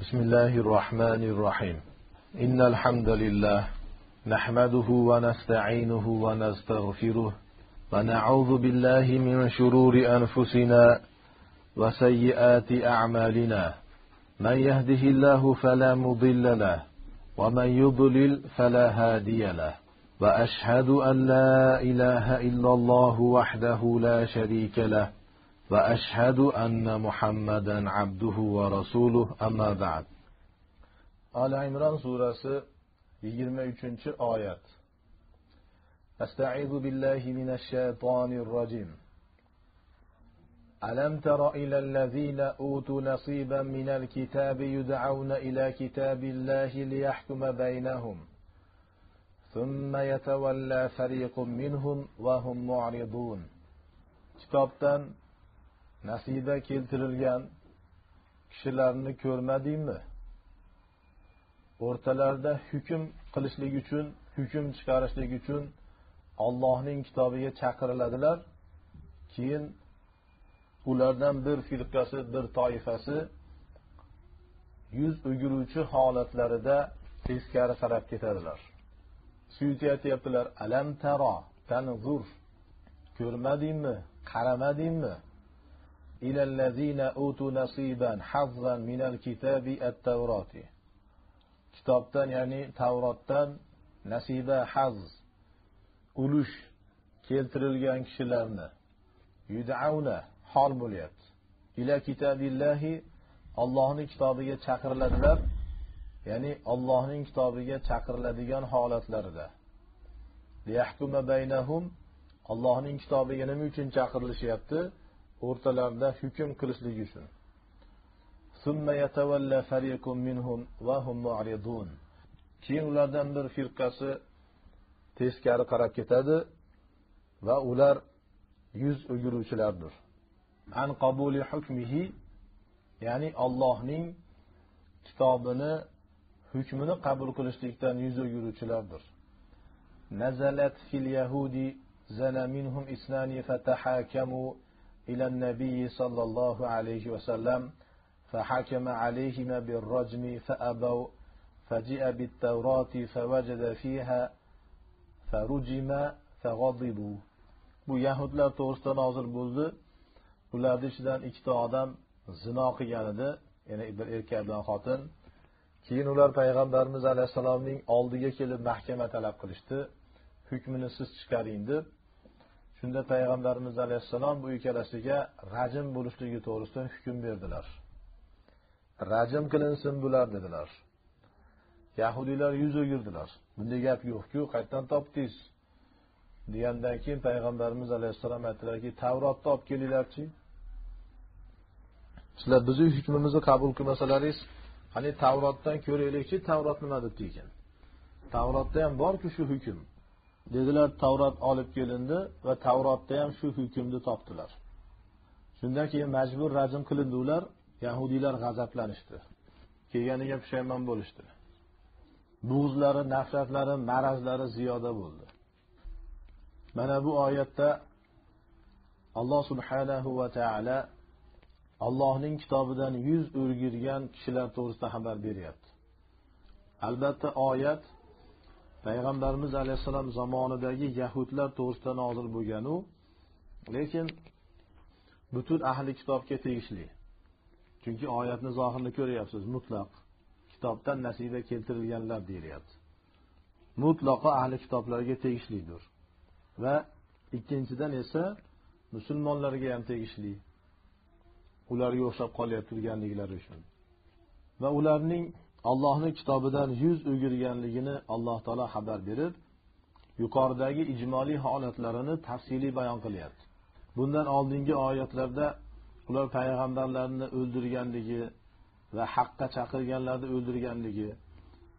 بسم الله الرحمن الرحيم. إن الحمد لله نحمده ونستعينه ونستغفره ونعوذ بالله من شرور أنفسنا وسيئات أعمالنا. من يهده الله فلا مضل له ومن يضلل فلا هادي له. وأشهد أن لا إله إلا الله وحده لا شريك له وأشهد أن محمدا عبده ورسوله أما بعد. آل عمران سورة 23 آيات. أستعيذ بالله من الشيطان الرجيم. ألم تر إلى الذين أوتوا نصيبا من الكتاب يدعون إلى كتاب الله ليحكم بينهم ثم يتولى فريق منهم وهم معرضون. kitobdan nasiba keltirilgan kishilarni ko'rmadingmi? O'rtalarida hukm qilishlik uchun hukm chiqarishlik uchun Allohning kitobiga chaqiriladilar keyin ulardan bir firqasi bir toifasi yuz o'giruvchi holatlarida teskari qarab ketadilar. Suyuti aytyaptilar alam taro tanzur ko'rmadingmi qaramadingmi? إلى الذين أوتوا نصيبا حظا من الكتاب التوراة kitobdan ya'ni tavrotdan nasiba haz ulush keltirilgan kishilarni yudauna hol bo'lyapti ila kitabillahi Allohning kitobiga chaqiriladilar ya'ni Allohning kitobiga chaqiriladigan holatlarida liyahkuma baynahum Allohning kitobiga nima uchun chaqirilishyapti o'rtalarida hukm qilishlik uchun keyin ulardan bir firqasi teskari qarab ketadi va ular yuz o'giruvchilardir an qabuli hukmihi ya'ni Allohning kitobini hukmini qabul qilishlikdan yuz o'giruvchilardir nazalat fil yahudi zana minhum isnani fatahakamu إلى النبي صلى الله عليه وسلم فحكم عليهما بالرجم فأبوا فجاء بالتوراة فوجد فيها فرجم فغضبوا bu yahudlar to'g'risida nozil bo'ldi ularni ichidan ikkita odam zino qilgan edi ya'ni bir erkak bilan xotin keyin ular payg'ambarimiz alayhissalomning oldiga kelib mahkama talab qilishdi hukmini siz chiqaring deb shunda payg'ambarimiz alayhissalom bu ikkalasiga rajm bo'lishligi to'g'risida hukm berdilar. Rajm qilinsin bular dedilar. Yahudiylar yuz o'girdilar. Bunday gap yo'qku qayerdan topdingiz? Degandan keyin payg'ambarimiz alayhissalom aytdilarki tavrotni olib kelinglarchi. Sizlar bizni hukmimizni qabul qilmasalaringiz qani tavrotdan ko'raylikchi tavrot nima debdi ekan? Tavrotda ham borku shu hukm. Dedilar Tavrat olib kelindi va Tavrotda ham shu hukmni topdilar. Shundan keyin majbur rajm qilindi ular, yahudiylar g'azablanishdi. Kelganiga pushaymon bo'lishdi. Bug'zlari, nafratlari, marazlari ziyoda bo'ldi. Mana bu oyatda Alloh subhanahu va taolo Allohning kitobidan yuz o'rgirgan kishilar to'g'risida xabar beryapti. Albatta oyat payg'ambarimiz alayhissalom zamonidagi yahudlar to'g'risida nozil bo'lganu lekin butun ahli kitobga tegishli. Chunki oyatni zohirini ko'ryapsiz mutlaq kitobdan nasiba keltirilganlar deyilyapti mutlaqo ahli kitoblarga tegishlidir. Va ikkinchidan esa musulmonlarga ham tegishli. Ularga o'xshab qolyapti turganliklari uchun. Va ularning allohni kitobidan yuz o'girganligini Alloh taolo xabar berib, yuqoridagi ijmoliy holatlarini tafsiliy bayon qilyapti. Bundan oldingi oyatlarda ular payg'ambarlarni o'ldirganligi va haqqa chaqirganlarni o'ldirganligi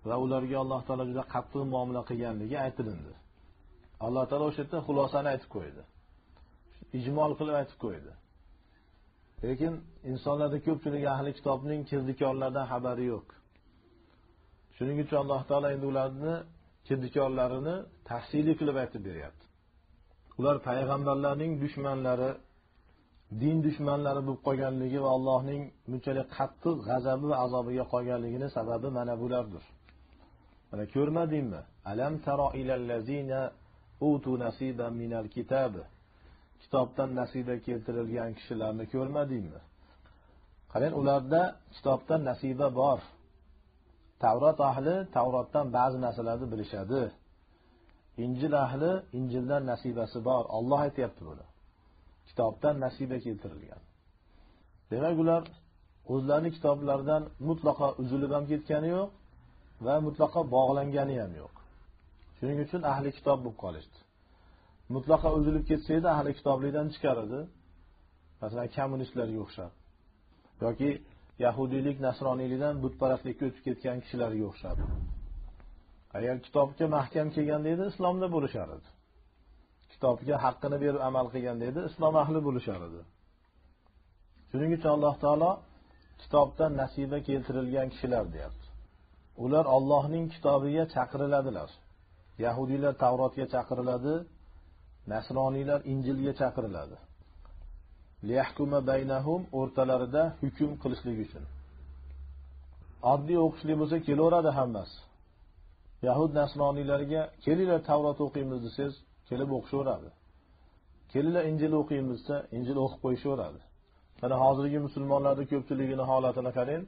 va ularga Alloh taolo juda qattiq muomala qilganligi aytilindi. Alloh taolo o'sha yerda xulosani aytib qo'ydi. Ijmol qilib aytib qo'ydi. Lekin insonlarda ko'pchiligi ahli kitobning kirdikorlardan xabari yo'q. Shuning uchun Alloh taolo endi ularni kirdikorlarini tafsiliy qilib aytib beryapti. Ular payg'ambarlarning dushmanlari, din dushmanlari bo'lib qolganligi va allohning bunchalik qattiq g'azabi va azobiga qolganligini sababi mana bulardir. Mana ko'rmadingmi? Alam taro ilallazina utu nasiban minal kitabi. Kitobdan nasiba keltirilgan kishilarni ko'rmadingmi? Qarang ularda kitobdan nasiba bor. Tavrot ahli tavrotdan ba'zi narsalarni bilishadi. Injil ahli injildan nasibasi bor. Olloh aytyapti buni. Kitobdan nasiba keltirilgan. Demak ular o'zlarini kitoblaridan mutlaqo uzilib ham ketgani yo'q va mutlaqo bog'langani ham yo'q. Shuning uchun ahli kitob bo'lib qolishdi. Mutlaqo uzilib ketsa edi ahli kitoblikdan chiqar edi masalan kommunistlarga o'xshab yoki yahudiylik nasroniylikdan butparastlikka o'tib ketgan kishilarga o'xshadi agar kitobga mahkam kelganda edi islomda bo'lishar edi. Kitobga haqqini berib amal qilganda edi islom ahli bo'lishar edi. Shuning uchun alloh taolo kitobdan nasiba keltirilgan kishilar deyapti. Ular ollohning kitobiga chaqiriladilar. Yahudiylar tavrotga chaqiriladi nasroniylar injilga chaqiriladi. Baynahum o'rtalarida hukm qilishlik uchun. Oddiy o'qishlik bo'lsa kelaveradi hammasi yahud nasroniylarga kelinglar tavrot o'qiymiz desangiz kelib o'qishaveradi. Kelinglar injil o'qiymiz desa injil o'qib qo'yishaveradi. Mana hozirgi musulmonlarni ko'pchiligini holatini qarang.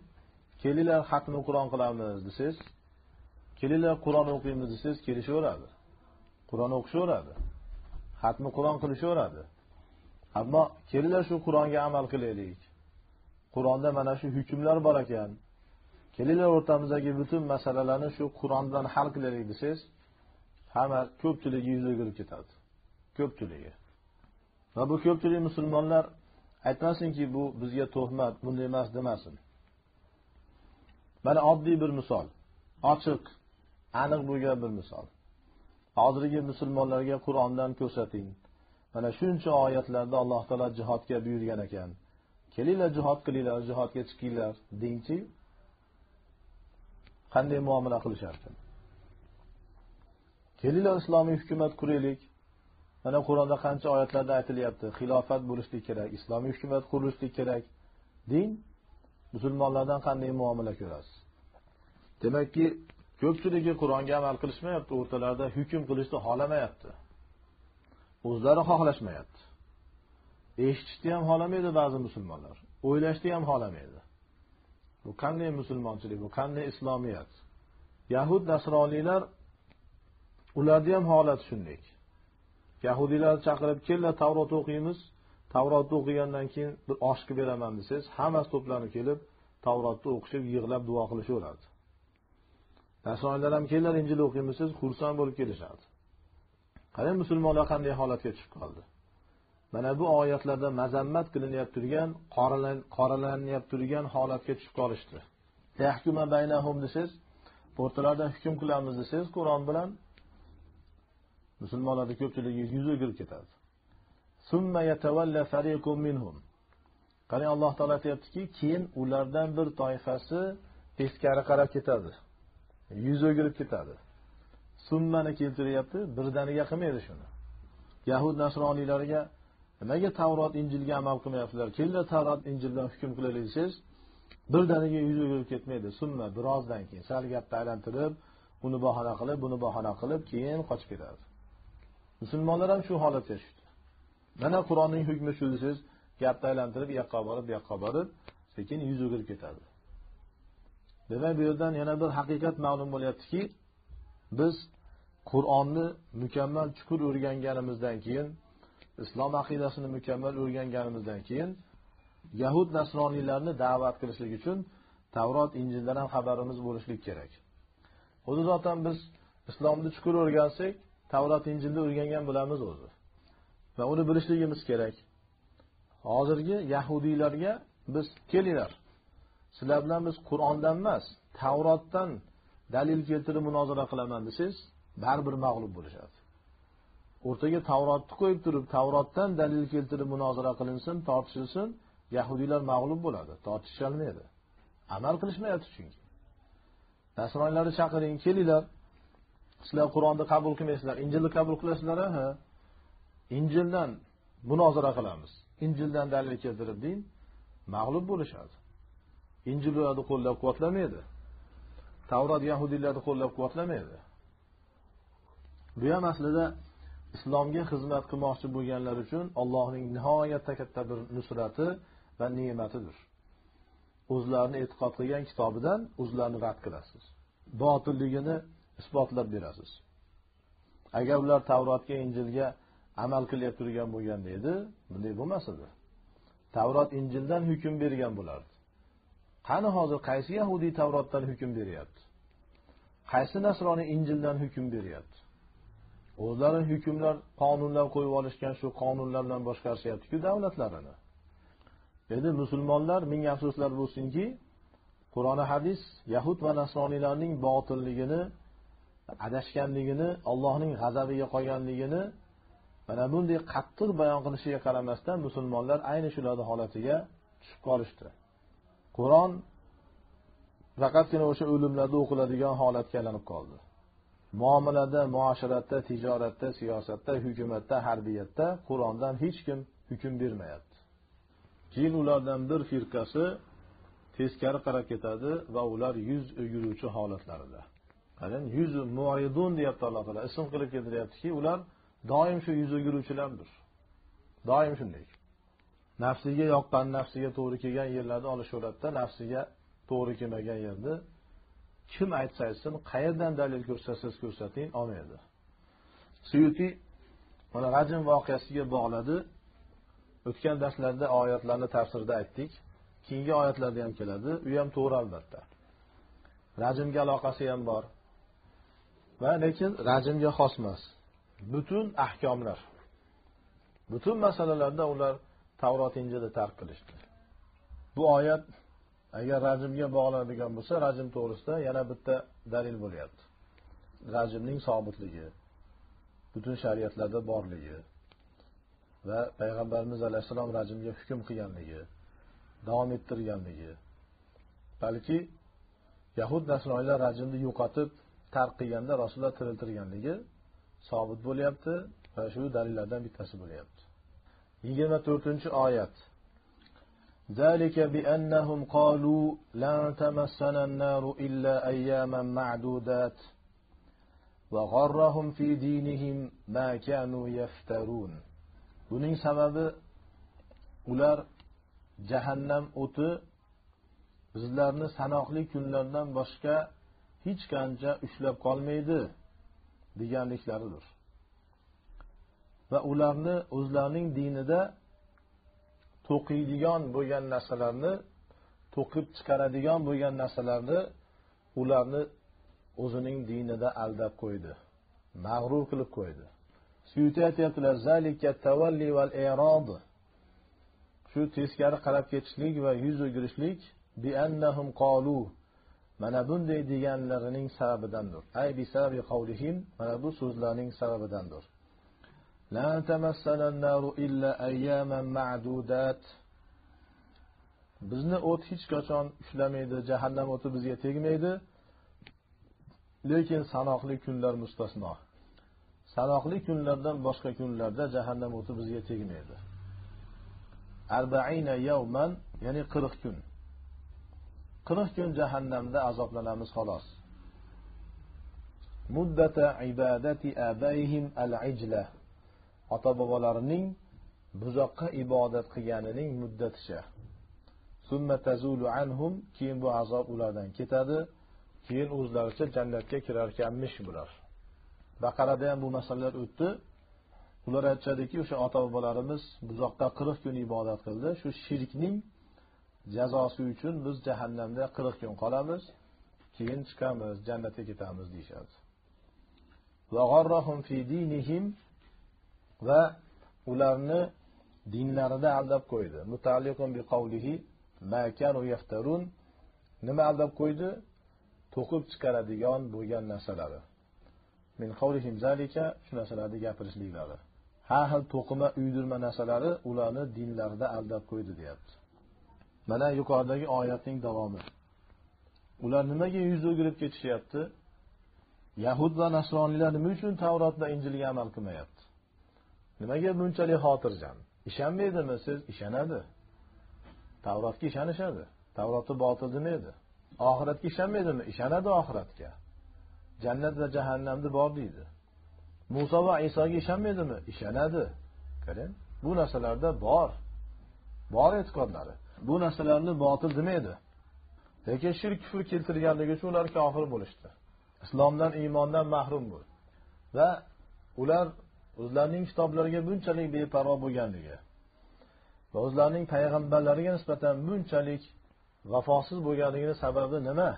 Kelinglar haqni qur'on qilamiz desangiz kelinglar qur'on o'qiymiz desangiz kelishaveradi. Qur'on o'qishaveradi. Xatmi qur'on qilishaveradi. Ammo kelinglar shu qur'onga amal qilaylik. Qur'onda mana shu hukmlar bor ekan. Kelinglar o'rtamizdagi butun masalalarni shu qur'on bilan hal qilaylik desangiz hamma ko'pchiligi yuz o'girib ketadi. Ko'pchiligi. Va bu ko'pchilik musulmonlar aytmasinki bu bizga tuhmat bunday emas demasin. Mana oddiy bir misol. Ochiq aniq bo'lgan bir misol. Hozirgi musulmonlarga qur'ondan ko'rsating. Mana shuncha oyatlarda alloh taolo jihodga buyurgan ekan. Kelinglar jihod qilinglar jihodga chiqinglar dengchi? Qanday muomala qilisharkan kelinglar islomiy hukumat quraylik. Mana qur'onda qancha oyatlarda aytilyapti xilofat bo'lishlik kerak islomiy hukumat qurilishlik kerak. Deng musulmonlardan qanday muomala ko'rasiz? Demakki ko'pchiligi qur'onga amal qilishmayapti o'rtalarida hukm qilishni xohlamayapti. O'zlari xohlashmayapti. Eshitishni ham xohlamaydi ba'zi musulmonlar o'ylashni ham xohlamaydi. Bu qanday musulmonchilik bu qanday islomiyat? Yahud nasroniylar ularni ham holati shunday yahudiylarni chaqirib kellar tavrot o'qiymiz. Tavrotni o'qigandan keyin bir osh qilib beraman desangiz hammasi to'planib kelib tavrotni o'qishib yig'lab duo qilishaveradi nasroniylar ham kelinglar injil o'qiymiz desangiz xursand bo'lib kelishadi. Qarang musulmonlar qanday holatga tushib qoldi? Mana bu oyatlarda mazammat qilinib turgan qoralanyapti turgan holatga tushib qolishdi. Desangiz o'rtalarida hukm qilamiz desangiz qur'on bilan musulmonlarni ko'pchiligi yuz o'girib ketadi. Qarang alloh taolo aytyaptiki keyin ulardan bir toifasi teskari qarab ketadi. Yuz o'girib ketadi. Summani keltiryapti birdaniga qilmaydi shuni. Yahud nasroniylarga nimaga tavrot injilga amal qilmayapsizlar? Kelinglar tavrot injildan hukm qilaylik desangiz birdaniga yuz o'girib ketmaydi. Summa birozdan keyin sal gapni aylantirib uni bahona qilib buni bahona qilib keyin qochib ketadi. Musulmonlar ham shu holatga tushdi. Mana qur'onning hukmi shu desangiz gapni aylantirib bu yoqqa borib bu yoqqa borib sekin yuz o'girib ketadi. Demak bu yerdan yana bir haqiqat ma'lum bo'lyaptiki biz qur'onni mukammal chuqur o'rganganimizdan keyin islom aqidasini mukammal o'rganganimizdan keyin yahud nasroniylarni da'vat qilishlik uchun tavrot injildan ham xabarimiz bo'lishlik kerak. O'zi zotan biz islomni chuqur o'rgansak tavrot injilni o'rgangan bo'lamiz o'zi. Va uni bilishligimiz kerak. Hozirgi yahudiylarga biz kelinglar. Sizlar bilan biz qur'ondan emas tavrotdan dalil keltirib munozara qilaman desangiz baribir mag'lub bo'lishadi. O'rtaga tavrotni qo'yib turib tavrotdan dalil keltirib munozara qilinsin tortishilsin yahudiylar mag'lub bo'ladi tortishisholmaydi amal qilishmayapti chunki. Nasroniylarni chaqiring kelinglar. Sizlar qur'onni qabul qilmaysizlar injilni qabul qilasizlar ha injildan munozara qilamiz. Injildan dalil keltirib din mag'lub bo'lishadi. Injil ularni qo'llab quvvatlamaydi tavrat yahudiylarni qo'llab quvvatlamaydi. Bu ham aslida islomga xizmat qilmoqchi bo'lganlar uchun allohning nihoyatda katta bir nusrati va ne'matidir. O'zlarini e'tiqod qilgan kitobidan o'zlarini rad qilasiz. Botilligini isbotlab berasiz. Agar ular tavrotga injilga amal qilib turgan bo'lganda edi bunday bo'lmas edi. Tavrot injildan hukm bergan bo'lardi. Qani hozir qaysi yahudiy tavrotdan hukm beryapti? Qaysi nasroniy injildan hukm beryapti? O'zlari hukmlar qonunlar qo'yib olishgan shu qonunlar bilan boshqarishyaptiku davlatlarini. Endi musulmonlar ming afsuslar bo'lsinki qur'oni hadis yahud va nasroniylarning botilligini adashganligini allohning g'azabiga qolganligini mana bunday qattiq bayon qilishiga qaramasdan musulmonlar ayni shularni holatiga tushib qolishdi. Qur'on faqatgina o'sha o'limlarda o'qiladigan holatga aylanib qoldi. Muomalada muosharatda tijoratda siyosatda hukumatda harbiyatda qur'ondan hech kim hukm bermayapti. Keyin ulardan bir firqasi teskari qarab ketadi va ular yuz o'giruvchi holatlarida. Qarang yuz muidun deyapti alloh taolo. Ism qilib keltiryaptiki ular doim shu yuz o'giruvchilardir doim shunday. Nafsiga yoqqan nafsiga to'g'ri kelgan yerlarni olishaveradida nafsiga to'g'ri kelmagan yerni kim aytsa aytsin qayerdan dalil ko'rsatsangiz ko'rsating olmaydi. Suyuti mana rajm voqeasiga bog'ladi. O'tgan darslarda oyatlarni tafsirida aytdik. Keyingi oyatlarda ham keladi. U ham to'g'ri albatta. Rajmga aloqasi ham bor. Va lekin rajmga xos emas butun ahkomlar butun masalalarda ular tavrot injilni tark qilishdi. Bu oyat agar rajmga bog'lanadigan bo'lsa rajm to'g'risida yana bitta dalil bo'lyapti. Rajmning sobitligi butun shariatlarda borligi va payg'ambarimiz alayhissalom rajmga hukm qilganligi davom ettirganligi. Balki yahud nasroiylar rajmni yo'qotib tark qilganda rasululloh tiriltirganligi sobit bo'lyapti va shu dalillardan bittasi bo'lyapti. yigirma to'rtinchi oyat ذلك بأنهم قالوا لن تمسنا النار إلا أياما معدودات وغرهم في دينهم ما كانوا يفترون buning sababi ular jahannam o'ti bizlarni sanoqli kunlardan boshqa hech qancha ushlab qolmaydi deganliklaridir Va ularni o'zlarining dinida to'qiydigan bo'lgan narsalarni to'qib chiqaradigan bo'lgan narsalarni ularni o'zining dinida aldab qo'ydi mag'rur qilib qo'ydi. Suyuti aytyaptilar shu teskari qarab ketishlik va yuz o'girishlik mana bunday deganlarining sababidandir. Ay bisababi qavlihim mana bu so'zlarning sababidandir. لا تمسنا النار إلا أياما معدودات bizni o't hech qachon ushlamaydi jahannam o'ti bizga tegmaydi lekin sanoqli kunlar mustasno sanoqli kunlardan boshqa kunlarda jahannam o'ti bizga tegmaydi arbaina yawman ya'ni qirq kun qirq kun jahannamda azoblanamiz xolos muddata ibadati abayhim al ijla ota bobolarining buzoqqa ibodat qilganining muddaticha. Keyin bu azob ulardan ketadi. Keyin o'zlaricha jannatga kirarkanmish bular. Baqarada ham bu masalalar o'tdi. Ular aytishadiki o'sha ota bobolarimiz buzoqqa qirq kun ibodat qildi. Shu shirkning jazosi uchun biz jahannamda qirq kun qolamiz. Keyin chiqamiz jannatga ketamiz deyishadi. Va ularni dinlarida aldab qo'ydi. Nima aldab qo'ydi? To'qib chiqaradigan bo'lgan narsalari min qavlihim zalika shu narsalarni gapirishliklari. Har xil to'qima uydirma narsalari ularni dinlarida aldab qo'ydi deyapti. Mana yuqoridagi oyatning davomi. Ular nimaga yuz o'girib ketishyapti? Yahud va nasroniylar nima uchun tavrot va injilga amal qilmayapti? Nimaga bunchalik xotirjam? Ishonmaydimi siz? Ishonadi. Tavrotga ishonishadi. Tavrotni botil demaydi oxiratga ishonmaydimi? Ishonadi oxiratga. Jannat va jahannamni bor deydi. Muso va isoga ishonmaydimi? Ishonadi. Qarang bu narsalarda bor. Bor e'tiqodlari. Bu narsalarni botil demaydi lekin shirk kufr keltirganligi uchun ular kofir bo'lishdi. Islomdan iymondan mahrum bo'ldi. Va ular o'zlarining kitoblariga bunchalik beparvo bo'lganligi va o'zlarining payg'ambarlariga nisbatan bunchalik vafosiz bo'lganligini sababi nima?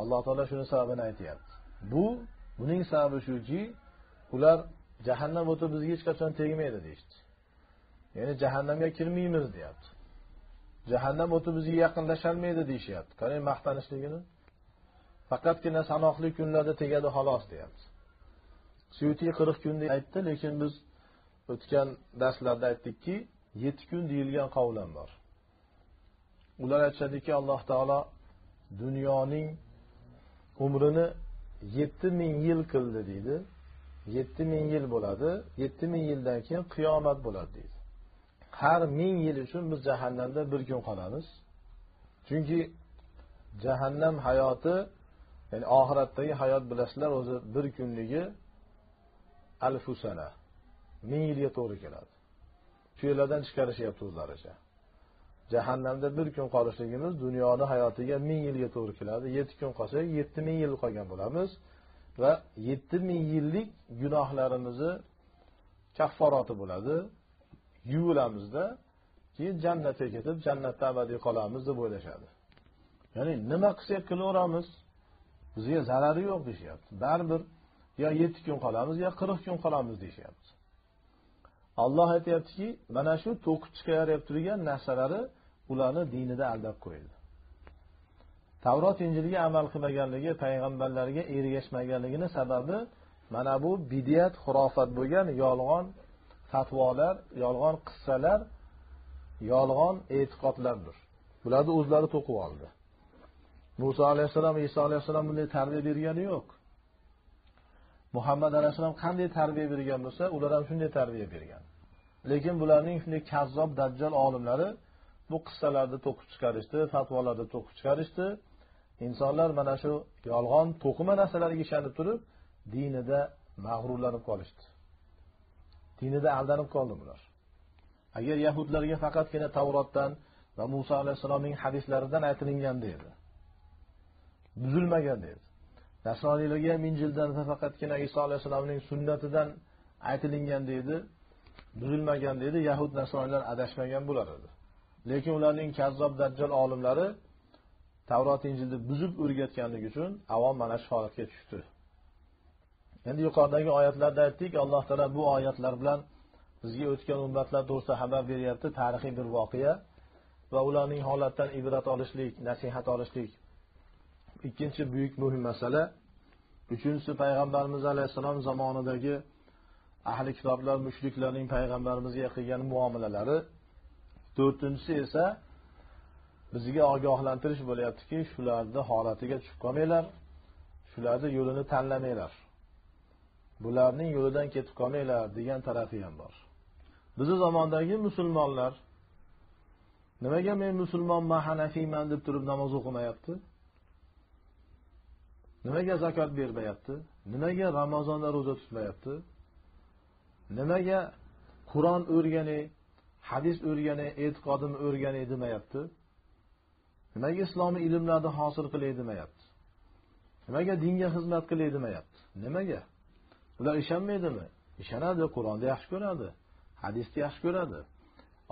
Alloh taolo shuni sababini aytyapti. Bu buning sababi shuki ular jahannam o'ti bizga hech qachon tegmaydi deyishdi. Ya'ni jahannamga kirmaymiz deyapti. Jahannam o'ti bizga yaqinlasholmaydi deyishyapti. Qarang maqtanishligini? Faqatgina sanoqli kunlarda tegadi xolos deyapti. Suyuti qirq kun deb aytdi lekin biz o'tgan darslarda aytdikki yetti kun deyilgan qavlam bor. Ular aytishadiki alloh taolo dunyoning umrini yetti ming yil qildi deydi. Yetti ming yil bo'ladi yetti ming yildan keyin qiyomat bo'ladi deydi. Har ming yil uchun biz jahannamda bir kun qolamiz. Chunki jahannam hayoti ya'ni oxiratdagi hayot bilasizlar o'zi bir kunligi alfu sana ming yilga to'g'ri keladi. Shu yerlardan chiqarishyapti o'zlaricha. Jahannamda bir kun qolishligimiz dunyoni hayotiga ming yilga to'g'ri keladi. Yetti kun qolsak yetti ming yil qolgan bo'lamiz va yetti ming yillik gunohlarimizni kafforati bo'ladi. Yuvilamizda keyin jannatga ketib jannatda abadiy qolamiz deb o'ylashadi. Ya'ni nima qilsak qilaveramiz? Bizga zarari yo'q deyishyapti. Baribir yo yetti kun qolamiz yo qirq kun qolamiz deyishyapti. Alloh aytyaptiki mana shu to'kib chiqarib turgan narsalari ularni dinida aldab qo'ydi tavrot injilga amal qilmaganligi payg'ambarlarga ergashmaganligini sababi mana bu bidiyat xurofat bo'lgan yolg'on fatvolar yolg'on qissalar yolg'on e'tiqodlardir. Bularni o'zlari to'qib oldi. Muso alayhissalom iso alayhissalom bunday tarbiya bergani yo'q. Muhammad alayhissalom qanday tarbiya bergan bo'lsa ular ham shunday tarbiya bergan. Lekin bularning shunday kazzob dajjal olimlari bu qissalarni to'qib chiqarishdi fatvolarni to'qib chiqarishdi. Insonlar mana shu yolg'on to'qima narsalarga ishonib turib dinida mag'rurlanib qolishdi. Dinida aldanib qoldi bular. Agar yahudlarga faqatgina tavrotdan va muso alayhissalomning hadislaridan aytilinganda edi buzilmagan edi. Nasroniylarga ham injildan faqatgina iso alayhissalomning sunnatidan aytilingan deydi buzilmagan deydi yahud nasroniylar adashmagan bo'lar edi. Lekin ularning kazzob dajjal olimlari tavrot injilni buzib o'rgatganligi uchun avom mana shu holatga tushdi. Endi yuqoridagi oyatlarda aytdik alloh taolo bu oyatlar bilan bizga o'tgan ummatlar to'g'risida xabar beryapti tarixiy bir voqea va ularning holatidan ibrat olishlik nasihat olishlik ikkinchi buyuk muhim masala. Uchinchisi payg'ambarimiz alayhissalom zamonidagi ahli kitoblar mushriklarning payg'ambarimizga qilgan muomalalari. To'rtinchisi esa bizga ogohlantirish bo'lyaptiki shularni holatiga tushib qolmanglar shularni yo'lini tanlamanglar. Bularning yo'lidan ketib qolmanglar degan tarafi ham bor. Bizni zamondagi musulmonlar nimaga men musulmonman hanafiyman deb turib namoz o'qimayapti? Nimaga zakot bermayapti? Nimaga ramazonda ro'za tutmayapti? Nimaga qur'on o'rganay hadis o'rganay e'tiqodimni o'rganay demayapti? Nimaga islomiy ilmlarni hosil qilay demayapti? Nimaga dinga xizmat qilay demayapti? Nimaga? Ular ishonmaydimi? Ishonadi qur'onni yaxshi ko'radi hadisni yaxshi ko'radi.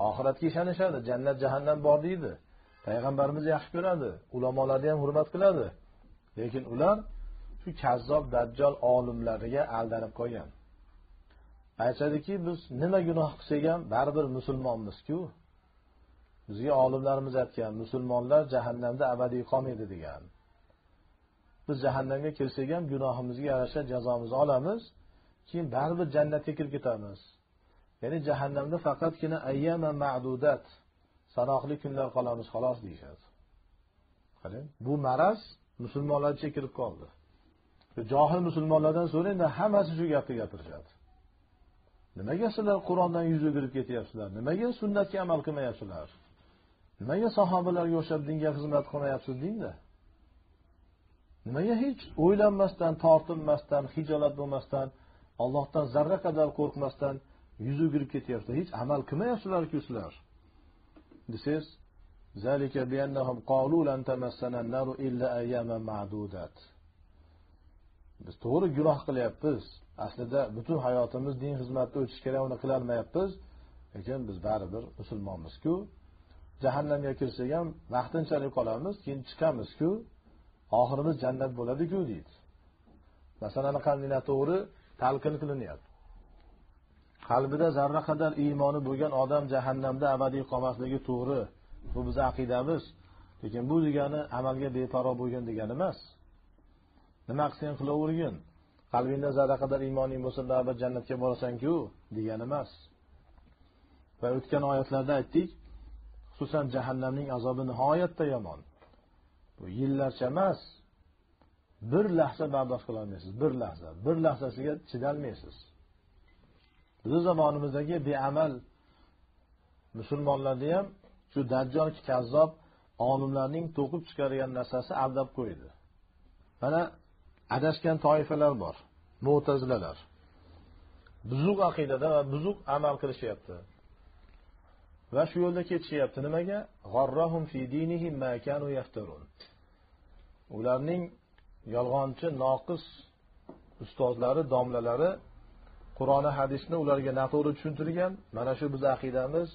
Oxiratga ishonishadi jannat jahannam bor deydi. Payg'ambarimizni yaxshi ko'radi ulamolarni ham hurmat qiladi. Lekin ular shu kazzob dajjol olimlariga aldanib qolgan aytishadiki biz nima gunoh qilsak ham baribir musulmonmizku. Bizga olimlarimiz aytgan musulmonlar jahannamda abadiy qolmaydi degan. Biz jahannamga kirsak ham gunohimizga yarasha jazomizni olamiz keyin baribir jannatga kirib ketamiz. Ya'ni jahannamda faqatgina ayyama ma'dudat sanoqli kunlar qolamiz xolos deyishadi. Qarang bu maraz musulmonlar chekilib qoldi. Johil musulmonlardan so'ranglar hammasi shu gapni gapirishadi. Nimaga sizlar qur'ondan yuz o'girib ketyapsizlar? Nimaga sunnatga amal qilmayapsizlar? Nimaga sahobalarga o'xshab dinga xizmat qilmayapsiz dinda nimaga hech o'ylanmasdan tortinmasdan hijolat bo'lmasdan allohdan zarra qadar qo'rqmasdan yuz o'girib ketyapsizlar? Hech amal qilmayapsizlarku sizlar. Desangiz biz to'g'ri gunoh qilyapmiz. Aslida butun hayotimiz din xizmatida o'tish kerak uni qilolmayapmiz. Lekin biz baribir musulmonmizku. Jahannamga kirsak ham vaqtinchalik qolamiz keyin chiqamizku. Oxirimiz jannat bo'ladiku deydi. Masalani qanday noto'g'ri talqin qilinyapti. Qalbida zarra qadar iymoni bo'lgan odam jahannamda abadiy qolmasligi to'g'ri. Bu bizni aqidamiz. Lekin bu degani amalga beparvo bo'lgin degani emas. Nima qilsang qilavergin. Qalbingda zarra qadar iymoning bo'lsa baribir jannatga borasanku degani emas. Va o'tgan oyatlarda aytdik xususan jahannamning azobi nihoyatda yomon. Bu yillarcha emas. Bir lahza bardosh qilolmaysiz bir lahza. Bir lahzasiga chidolmaysiz bizni zamonimizdagi beamal musulmonlarni ham shu dajjol kazzob olimlarning to'qib chiqargan narsasi aldab qo'ydi. Mana adashgan toifalar bor mo'tazilalar. Buzuq aqidada va buzuq amal qilishyapti. Va shu yo'lda ketishyapti. Nimaga? Ularning yolg'onchi noqis ustozlari domlalari qur'oni hadisni ularga noto'g'ri tushuntirgan. Mana shu bizni aqidamiz.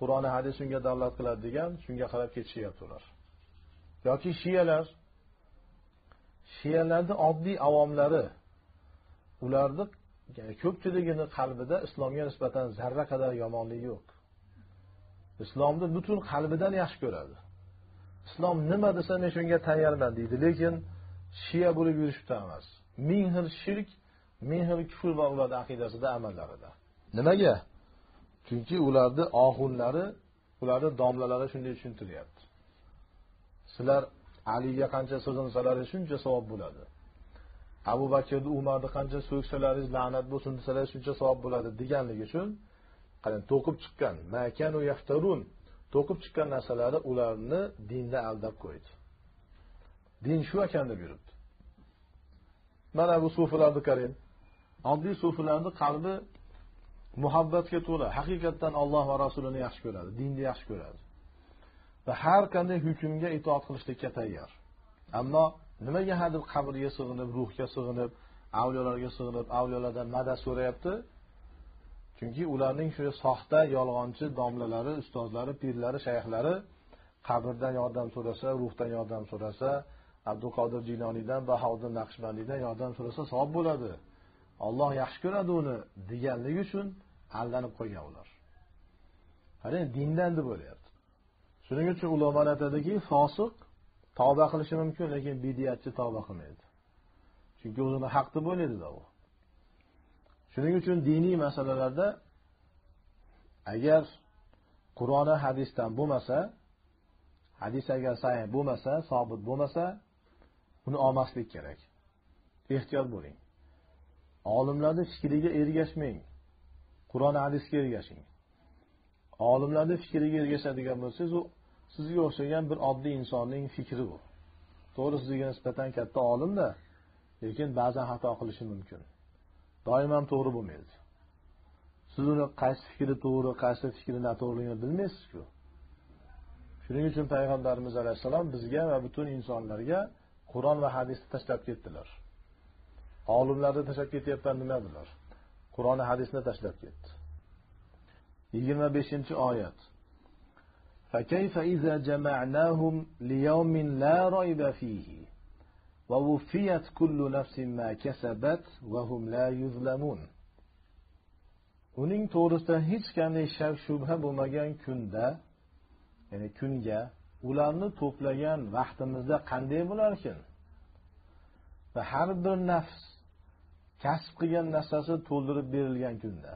Qur'oni hadis shunga dalolat qiladi degan shunga qarab ketishyapti ular yoki shiyalar. Shiyalarni oddiy avomlari ularni ko'pchiligini qalbida islomga nisbatan zarra qadar yomonlik yo'q. Islomni butun qalbidan yaxshi ko'radi. Islom nima desa men shunga tayyorman deydi lekin shiya bo'lib yurishibdi emas. Ming xil shirk ming xil kufr bor ularni aqidasida amallarida. Nimaga? Chunki ularni oxunlari ularni domlalari shunday tushuntiryapti. Sizlar aliga qancha so'zlamsalaringiz shuncha savob bo'ladi. Abu bakrni umarni qancha so'ksalaringiz la'nat bo'lsin desalar shuncha savob bo'ladi deganligi uchun qarang to'qib chiqqan makanu yaftarun to'qib chiqqan narsalari ularni dinda aldab qo'ydi. Din shu ekan deb yuribdi mana bu sufilarni qarang. Oddiy sufilarni qalbi muhabbatga to'la. Haqiqatdan olloh va rasulini yaxshi ko'radi dinni yaxshi ko'radi. Va har qanday hukmga itoat qilishlikka tayyor. Ammo nimaga hadeb qabrga sig'inib ruhga sig'inib avliyolarga sig'inib avliyolardan madad so'rayapti? Chunki ularning shu soxta yolg'onchi domlalari ustozlari pirlari shayxlari qabrdan yordam so'rasa ruhdan yordam so'rasa abduqodir jinoniydan bahodir naqshbandiydan yordam so'rasa savob bo'ladi. Olloh yaxshi ko'radi uni deganligi uchun aldanib qo'ygan ular. Qarang dindan deb o'ylayapti. Shuning uchun ulamolar aytadiki fosiq tavba qilishi mumkin lekin bidiyatchi tavba qilmaydi. Chunki o'zini haq deb o'ylaydida u. Shuning uchun diniy masalalarda agar qur'oni hadisdan bo'lmasa hadis agar sahih bo'lmasa sobit bo'lmasa uni olmaslik kerak. Ehtiyot bo'ling. Olimlarni fikriga ergashmang. Qur'on hadisga ergashing. Olimlarni fikriga ergashadigan bo'lsangiz u sizga o'xshagan bir oddiy insonning fikri bu. To'g'ri sizga nisbatan katta olimda lekin ba'zan xato qilishi mumkin. Doim ham to'g'ri bo'lmaydi. Siz uni qaysi fikri to'g'ri qaysi fikri noto'g'riligini bilmaysizku. Shuning uchun payg'ambarimiz alayhissalom bizga va butun insonlarga qur'on va hadisni tashlab ketdilar. olimlarni tashlab ketyapman demadilar qur'oni hadisni tashlab ketdi yigirma beshinchi oyat فكيف إذا جمعناهم ليوم لا ريب فيه ووفيت كل نفس ما كسبت وهم لا يظلمون uning to'g'risida hech qanday shak shubha bo'lmagan kunda ya'ni kunga ularni to'plagan vaqtimizda qanday bo'larkin va har bir nafs kasb qilgan narsasi to'ldirib berilgan kunda.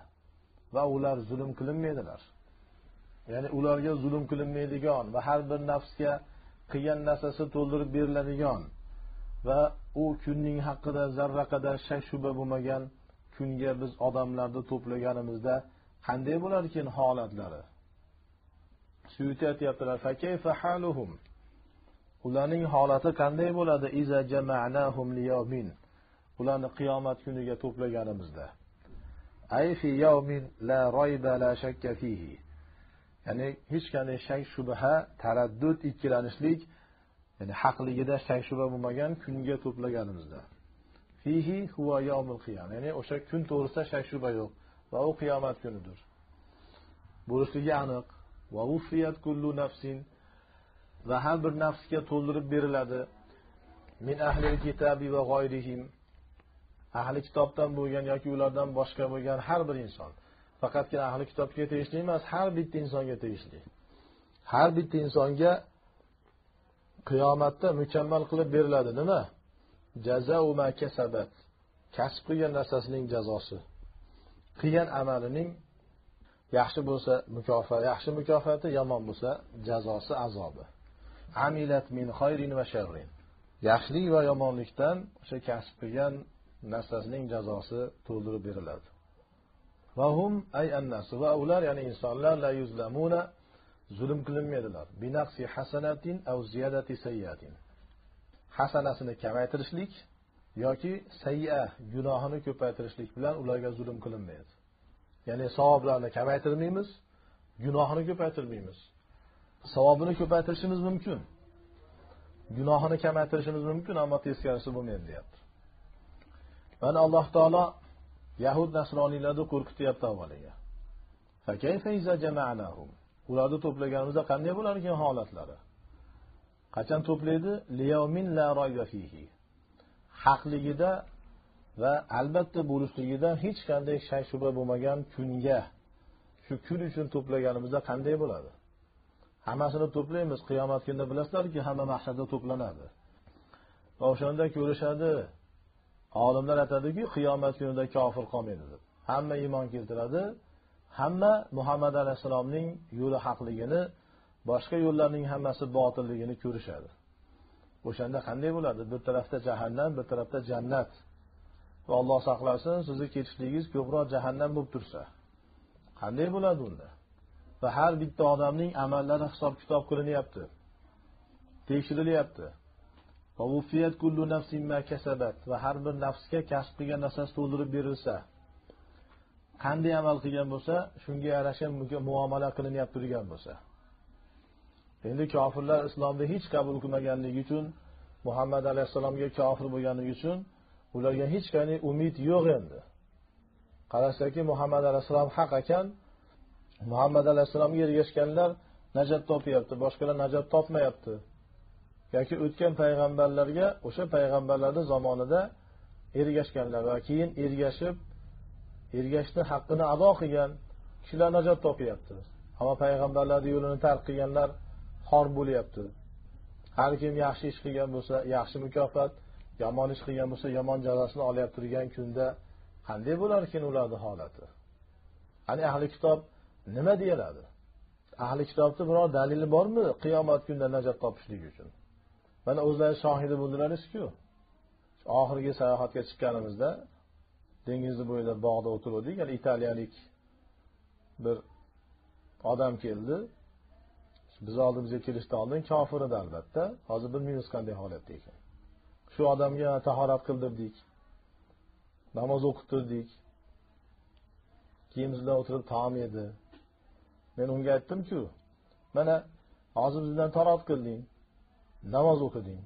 Va ular zulm qilinmaydilar. Ya'ni ularga zulm qilinmaydigan va har bir nafsga qilgan narsasi to'ldirib beriladigan va u kunning haqida zarra qadar shak shubha bo'lmagan kunga biz odamlarni to'plaganimizda qanday bo'lar ekan holatlari? Suyuti aytyaptilar ularning holati qanday bo'ladi? Jama'nahum ularni qiyomat kuniga to'plaganimizda. Yawmin la rayba la shakka fihi. Ya'ni hech qanday shak shubha taraddud ikkilanishlik ya'ni haqligida shak shubha bo'lmagan kunga to'plaganimizda. Fihi huwa yawmul qiyam. Ya'ni o'sha kun to'g'risida shak shubha yo'q va u qiyomat kunidir. Bo'lishligi aniq. Va ufiyat kullu nafsin va har bir nafsga to'ldirib beriladi. Min ahli kitabi va g'oyrihim. Ahli kitobdan bo'lgan yoki ulardan boshqa bo'lgan har bir inson. Faqatgina ahli kitobga tegishli emas har bitta insonga tegishli. Har bitta insonga qiyomatda mukammal qilib beriladi nima? Kasabat. Kasb qilgan narsasining jazosi. Qilgan amalining yaxshi bo'lsa mukofoti yaxshi mukofoti yomon bo'lsa jazosi azobi. Amilat min xayrin va sharrin. Yaxshilik va yomonlikdan o'sha kasb qilgan narsasining jazosi to'ldirib beriladi vahum ay annasu va ular ya'ni insonlar la yuzlamuna zulm qilinmaydilar. Binaqsi hasanatin aw ziyadati sayyatin. Hasanasini kamaytirishlik yoki sayya gunohini ko'paytirishlik bilan ularga zulm qilinmaydi. Ya'ni savoblarni kamaytirmaymiz gunohini ko'paytirmaymiz. Savobini ko'paytirishimiz mumkin. Gunohini kamaytirishimiz mumkin ammo teskarisi bo'lmaydi deyapti. Mana alloh taolo yahud nasroniylarni qo'rqityapti avvaliga. Ularni to'plaganimizda qanday bo'lar ekan holatlari? Qachon to'playdi? Haqligida va albatta bo'lishligida hech qanday shak shubha bo'lmagan kunga shu kun uchun to'plaganimizda qanday bo'ladi? Hammasini to'playmiz. Qiyomat kunida bilasizlarki hamma mahsharda to'planadi. Va o'shanda ko'rishadi. Olimlar aytadiki qiyomat kunida kofir qolmaydi deb. Hamma iymon keltiradi hamma muhammad alayhissalomning yo'li haqligini boshqa yo'llarning hammasi botilligini ko'rishadi. O'shanda qanday bo'ladi? Bir tarafda jahannam bir tarafda jannat. Va alloh saqlasin sizni ketishligingiz ko'proq jahannam bo'lib tursa. Qanday bo'ladi unda? Va har bitta odamning amallari hisob kitob qilinyapti tekshirilyapti va har bir nafsga kasb qilgan narsasi to'ldirib berilsa. Qanday amal qilgan bo'lsa shunga yarasha muomala qilinyapti turgan bo'lsa. Endi kofirlar islomni hech qabul qilmaganligi uchun muhammad alayhissalomga kofir bo'lganligi uchun ularga hech qanday umid yo'q endi. Qarasaki muhammad alayhissalom haq ekan. Muhammad alayhissalomga ergashganlar najot topyapti boshqalar najot topmayapti. Yoki o'tgan payg'ambarlarga o'sha payg'ambarlarni zamonida ergashganlar va keyin ergashib ergashishni haqqini ado qilgan kishilar najot topyapti. Ammo payg'ambarlarni yo'lini tark qilganlar xor bo'lyapti. Har kim yaxshi ish qilgan bo'lsa yaxshi mukofot yomon ish qilgan bo'lsa yomon jazosini olyapti turgan kunda qanday bo'larkan ularni holati? Ani ahli kitob nima deyiladi? Ahli kitobni biror dalili bormi qiyomat kunida najot topishlik uchun? Mana o'zlari shohidi bo'ldilarizku oxirgi sayohatga chiqqanimizda dengizni bo'yida bog'da o'tiruvdik. Yani italiyalik bir odam keldi. Biz oldimizga kelishdan oldin kofir edi albatta. Hozir bilmaymiz qanday holatda ekan? Shu odamga tahorat qildirdik. Namoz o'qitirdik keyin o'tirib taom yedi. Men unga aytdimku mana hozir bizdan tarot qilding. Namoz o'qiding.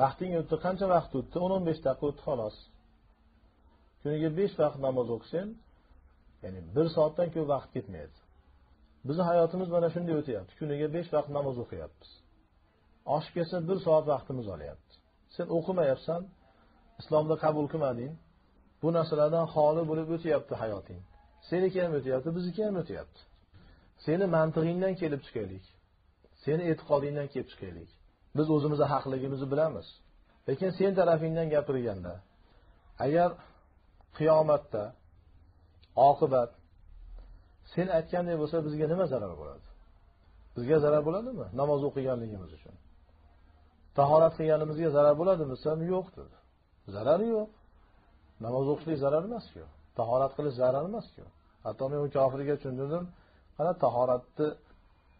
Vaqting o'tdi qancha vaqt o'tdi? o'n o'n besh daqiqa o'tdi xolos. Kuniga besh vaqt namoz o'qisang ya'ni bir soatdan ko'p vaqt ketmaydi. Bizni hayotimiz mana shunday o'tyapti. Kuniga besh vaqt namoz o'qiyapmiz. Oshib kelsa bir soat vaqtimiz olyapti. Sen o'qimayapsan islomda qabul qilmading. Bu narsalardan xoli bo'lib o'tyapti hayoting. Seniki ham o'tyapti bizniki ham o'tyapti. Seni mantig'ingdan kelib chiqaylik. Seni e'tiqodingdan kelib chiqaylik. Biz o'zimizni haqligimizni bilamiz. Lekin sen tarafingdan gapirganda agar qiyomatda oqibat sen aytganday bo'lsa bizga nima zarar bo'ladi? Bizga zarar bo'ladimi? Namoz o'qiganligimiz uchun. Tahorat qilganimizga zarar bo'ladimi? Desam yo'q dedi. Zarari yo'q. Namoz o'qishlik zarar emasku tahorat qilish zarar emasku hatto men u kofirga tushuntirdim. Qara tahoratni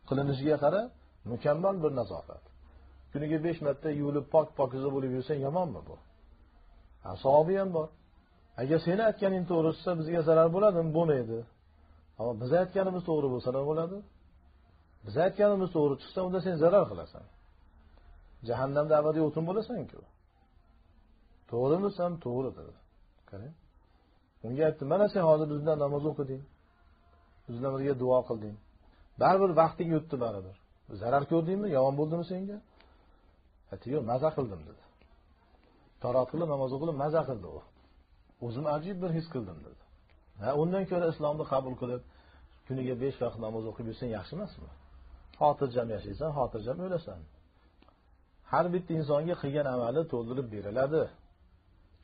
qilinishiga qara mukammal bir nazofat kuniga besh marta yuvilib pok pokiza bo'lib yursang yomonmi bu? Savobi ham bor. Agar seni aytganing to'g'ri chiqsa bizga zarar bo'ladimi? Bo'lmaydi. Ammo biz aytganimiz to'g'ri bo'lsa nima bo'ladi? Biz aytganimiz to'g'ri chiqsa unda sen zarar qilasan. Jahannamda abadiy o'tin bo'lasanku. To'g'rimisan to'g'ri dedi qarang unga aytdi mana sen hozir biz bilan namoz o'qiding. Biz bilan birga duo qilding. Baribir vaqting o'tdi baribir. Zarar ko'rdingmi? Yomon bo'ldimi senga? Aytdi yo'q maza qildim dedi. Tarot qilib namoz o'qilib maza qildi u. O'zim ajib bir his qildim dedi. Ha undan ko'ra islomni qabul qilib kuniga besh vaqt namoz o'qib yursang yaxshi emasmi? Xotirjam yashaysan xotirjam o'lasan. Har bitta insonga qilgan amali to'ldirib beriladi.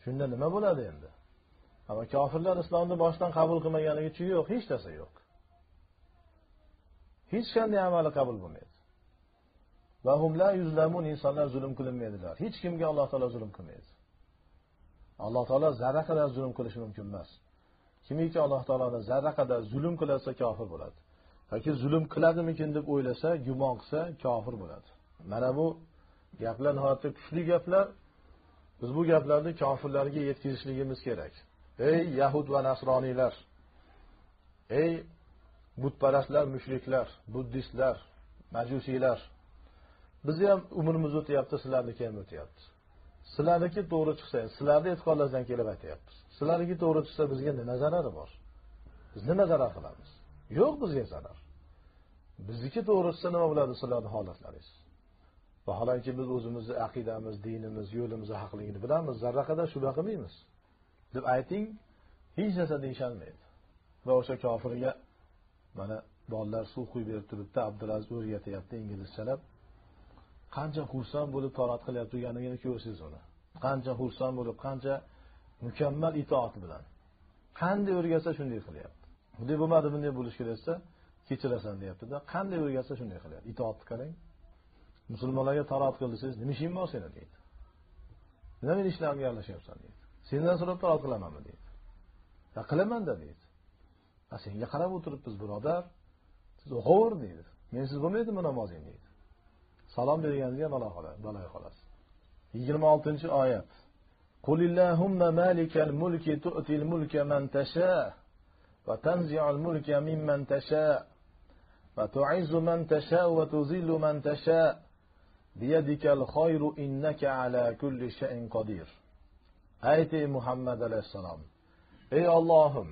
Shunda nima bo'ladi endi? Ammo kofirlar islomni boshidan qabul qilmaganligi uchun yo'q hech narsa yo'q. Hech qanday amali qabul bo'lmaydi. Va yuzlamun insonlar zulm qilinmaydilar. Hech kimga alloh taolo zulm qilmaydi. Alloh taolo zarra qadar zulm qilishi mumkin emas. Kimiki alloh taoloni zarra qadar zulm qilasa kofir bo'ladi. Yoki zulm qiladimikin deb o'ylasa gumon qilsa kofir bo'ladi. Mana bu gaplar nihoyatda kuchli gaplar. Biz bu gaplarni kofirlarga yetkazishligimiz kerak. Ey yahud va nasroniylar! Ey butparastlar mushriklar buddistlar majusiylar! Bizni ham umrimiz o'tyapti sizlarniki ham o'tyapti. Sizlarniki to'g'ri chiqsa sizlarni e'tiqodlaringizdan kelib aytyapmiz sizlarniki to'g'ri chiqsa bizga nima zarari bor? Biz nima zarar qilamiz? Yo'q bizga zarar. Bizniki to'g'ri chiqsa nima bo'ladi sizlarni holatlaringiz? Vaholanki biz o'zimizni aqidamiz dinimiz yo'limizni haqligini bilamiz zarra qadar shubha qilmaymiz. Deb ayting hech narsa deyisholmaydi va o'sha kofirga mana bolalar suv quyib berib turibdi abdulaziz o'rgatyapti inglizchalab. Qancha xursand bo'lib torat qilyapti turganligini ko'rsangiz uni. Qancha xursand bo'lib qancha mukammal itoat bilan. Qanday o'rgatsa shunday qilyapti. Bunday bo'lmadi bunday bo'lishi kerak desa kechirasan deyaptida. Qanday o'rgatsa shunday qilyapti. Itoatni qarang musulmonlarga tarat qil desangiz nima ishing bor seni deydi. Nima meni ishlarimga aralashyapsan deydi. Sendan so'rab tarat qilamanmi deydi. Ya qilamanda deydi. Senga qarab o'tiribmiz birodar. Siz o'qaver deydi. Mensiz bo'lmaydimi namozing deydi. salom berganingizga balo baloga qolasiz yigirma oltinchi oyat. Qulillahumma malikal mulki tu'til mulka man tasha va tanzi'ul mulka mimman tasha va tu'izzu man tasha va tuzillu man tasha biyadikal khayru innaka ala kulli shay'in qodir ayt ey muhammad alayhissalom ey ollohim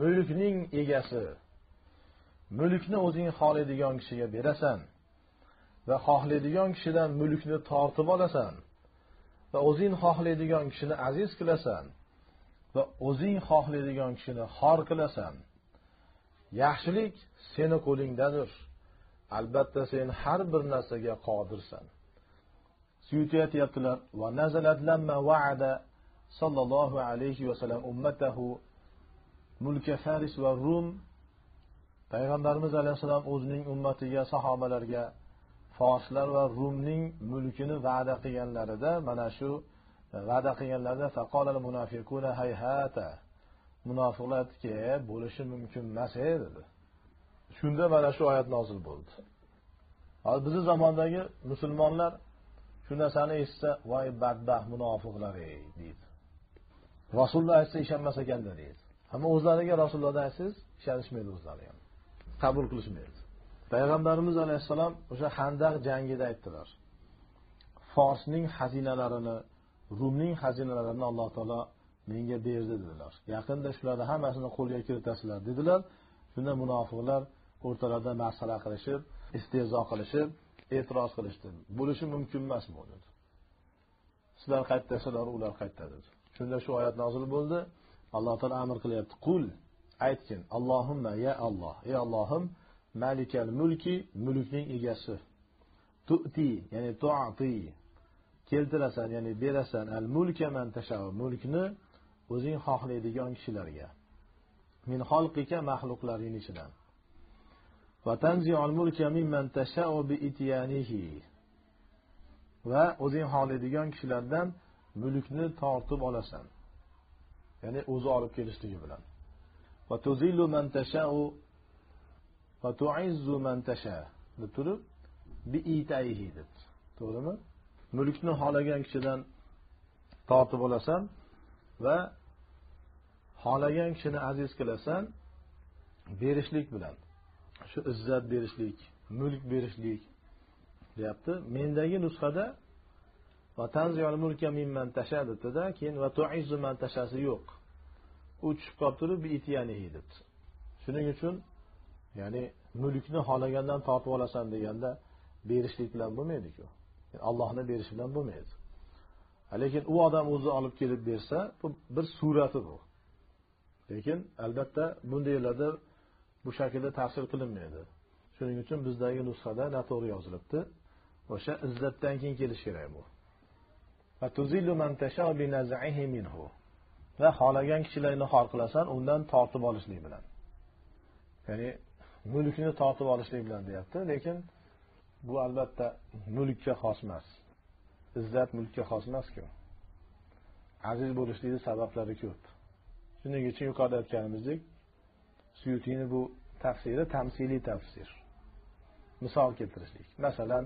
mulkning egasi mulkni o'zing xohlaydigan kishiga berasan. Va xohlaydigan kishidan mulkni tortib olasan va o'zing xohlaydigan kishini aziz qilasan va o'zing xohlaydigan kishini xor qilasan. Yaxshilik seni qo'lingdadir. Albatta sen har bir narsaga qodirsan. Suyuti aytyaptilar va nazalat lamma va'ada sallallohu alayhi vasallam ummatahu mulka faris va rum. Payg'ambarimiz alayhissalom o'zining ummatiga sahobalarga forslar va rumning mulkini va'da qilganlarida mana shu e, va'da qilganlarida faqolal munofiquna hayhata munofiqlar aytdiki bo'lishi mumkin emas e dedi. Shunda mana shu oyat nozil bo'ldi. Hozir bizni zamondagi musulmonlar shu narsani eshitsa voy badbaxt munofiqlar ey deydi. Rasululloh aytsa ishonmas ekanda deydi. Ammo o'zlariga rasulullohdan aytsangiz ishonishmaydi o'zlari ham. Qabul qilishmaydi. Payg'ambarimiz alayhissalom o'sha handaq jangida aytdilar. Forsning xazinalarini rumning xazinalarini alloh taolo menga berdi dedilar. Yaqinda shularni hammasini qo'lga kiritasizlar dedilar. Shunda munofiqlar o'rtalarida masala qilishib istehzo qilishib e'tiroz qilishdi bo'lishi mumkin emas bu dedi. Sizlar qayerdasalar ular qayerda dedi. Shunda shu oyat nozil bo'ldi. Alloh taolo amr qilyapti. Qul aytgin allohimma ya alloh ey allohim malikal mulki mulkning egasi. Tu'ti ya'ni tu'ti keltirasan ya'ni berasan. Al mulka man tashau. Mulkni o'zing xohlaydigan kishilarga. Min xalqika maxluqlaring ichidan. Va tanzi'ul mulka mimman tasha'u bi ityanihi. Va o'zing xohlaydigan kishilardan mulkni tortib olasan. Ya'ni o'zi olib kelishligi bilan. Va tuzillu man tashau va tuizzu man tasha deb turib bi itayhi deb. To'g'rimi? Mulkni xohlagan kishidan tortib olasan va xohlagan kishini aziz qilasan berishlik bilan. Shu izzat berishlik mulk berishlik deyapti. Mendagi nusxada va mulka mimman tasha debdida keyin va tuizzu man tashasi yo'q. U tushib qolib turib debdi. Shuning uchun ya'ni mulkni xohlagandan tortib olasan deganda berishlik bilan bo'lmaydiku. Allohni berishi bilan bo'lmaydi. Lekin u odam o'zi olib kelib bersa bu bir surati bu. Lekin albatta bundaylarda bu shaklda tafsir qilinmaydi. Shuning uchun bizdagi nusxada noto'g'ri yozilibdi. O'sha izzatdan keyin kelishi kerak bu. Va xohlagan kishilarni xor qilasan undan tortib olishlik bilan. Ya'ni mulkni tortib olishlik bilan deyapti. Lekin bu albatta mulkka xos emas. Izzat mulkka xos emasku aziz bo'lishlikni sabablari ko'p. Shuning uchun yuqorida aytganimizdek suyutiyni bu tafsiri tamsiliy tafsir. Misol keltirishlik. Masalan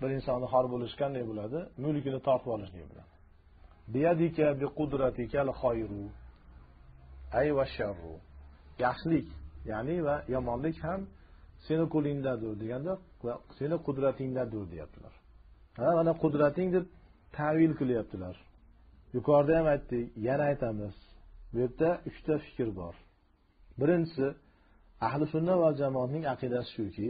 bir insonni xor bo'lishi qanday bo'ladi? Mulkini tortib olishlik bilan. Biyadika bi qudratikal xoyru ay va sharru. Yaxshilik. Ya'ni va yomonlik ham seni qo'lingdadir deganda seni qudratingdadir deyaptilar. Ha mana qudrating deb tavil qilyaptilar. Yuqorida ham aytdik yana aytamiz. Bu yerda uchta fikr bor. Birinchisi ahli sunna va jamoatning aqidasi shuki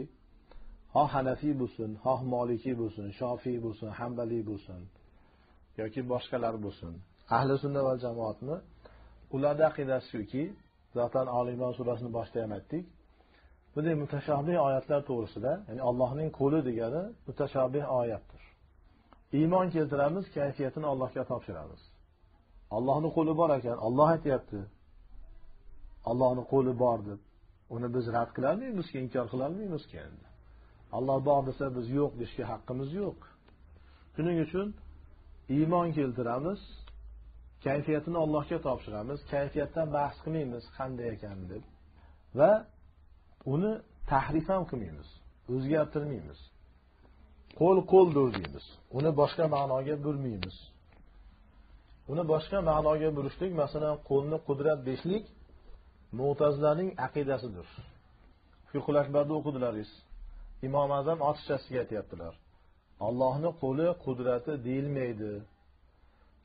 xoh hanafiy bo'lsin xoh molikiy bo'lsin shofiy bo'lsin hambaliy bo'lsin yoki boshqalar bo'lsin ahli sunna va jamoatni ularni aqidasi shuki zotan olimon surasini boshida ham aytdik bunday mutashabih oyatlar to'g'risida ya'ni allohning qo'li degani mutashabih oyatdir. Iymon keltiramiz kayfiyatini allohga topshiramiz. Allohni qo'li bor ekan olloh aytyapti. Allohni qo'li bor deb uni biz rad qilolmaymizki inkor qilolmaymizki endi. Alloh bor desa biz yo'q deyishga haqqimiz yo'q. Shuning uchun iymon keltiramiz kayfiyatini allohga topshiramiz. Kayfiyatdan bahs qilmaymiz qanday ekan deb. Va uni tahrif ham qilmaymiz o'zgartirmaymiz. Qo'l qo'ldir deymiz. Uni boshqa ma'noga burmaymiz. Uni boshqa ma'noga burishlik masalan qo'lni qudrat deyishlik mo'tazlarning aqidasidir. Fiqul akbarda o'qidilaringiz. Imom azam ochiqchasiga aytyaptilar. Allohni qo'li qudrati deyilmaydi.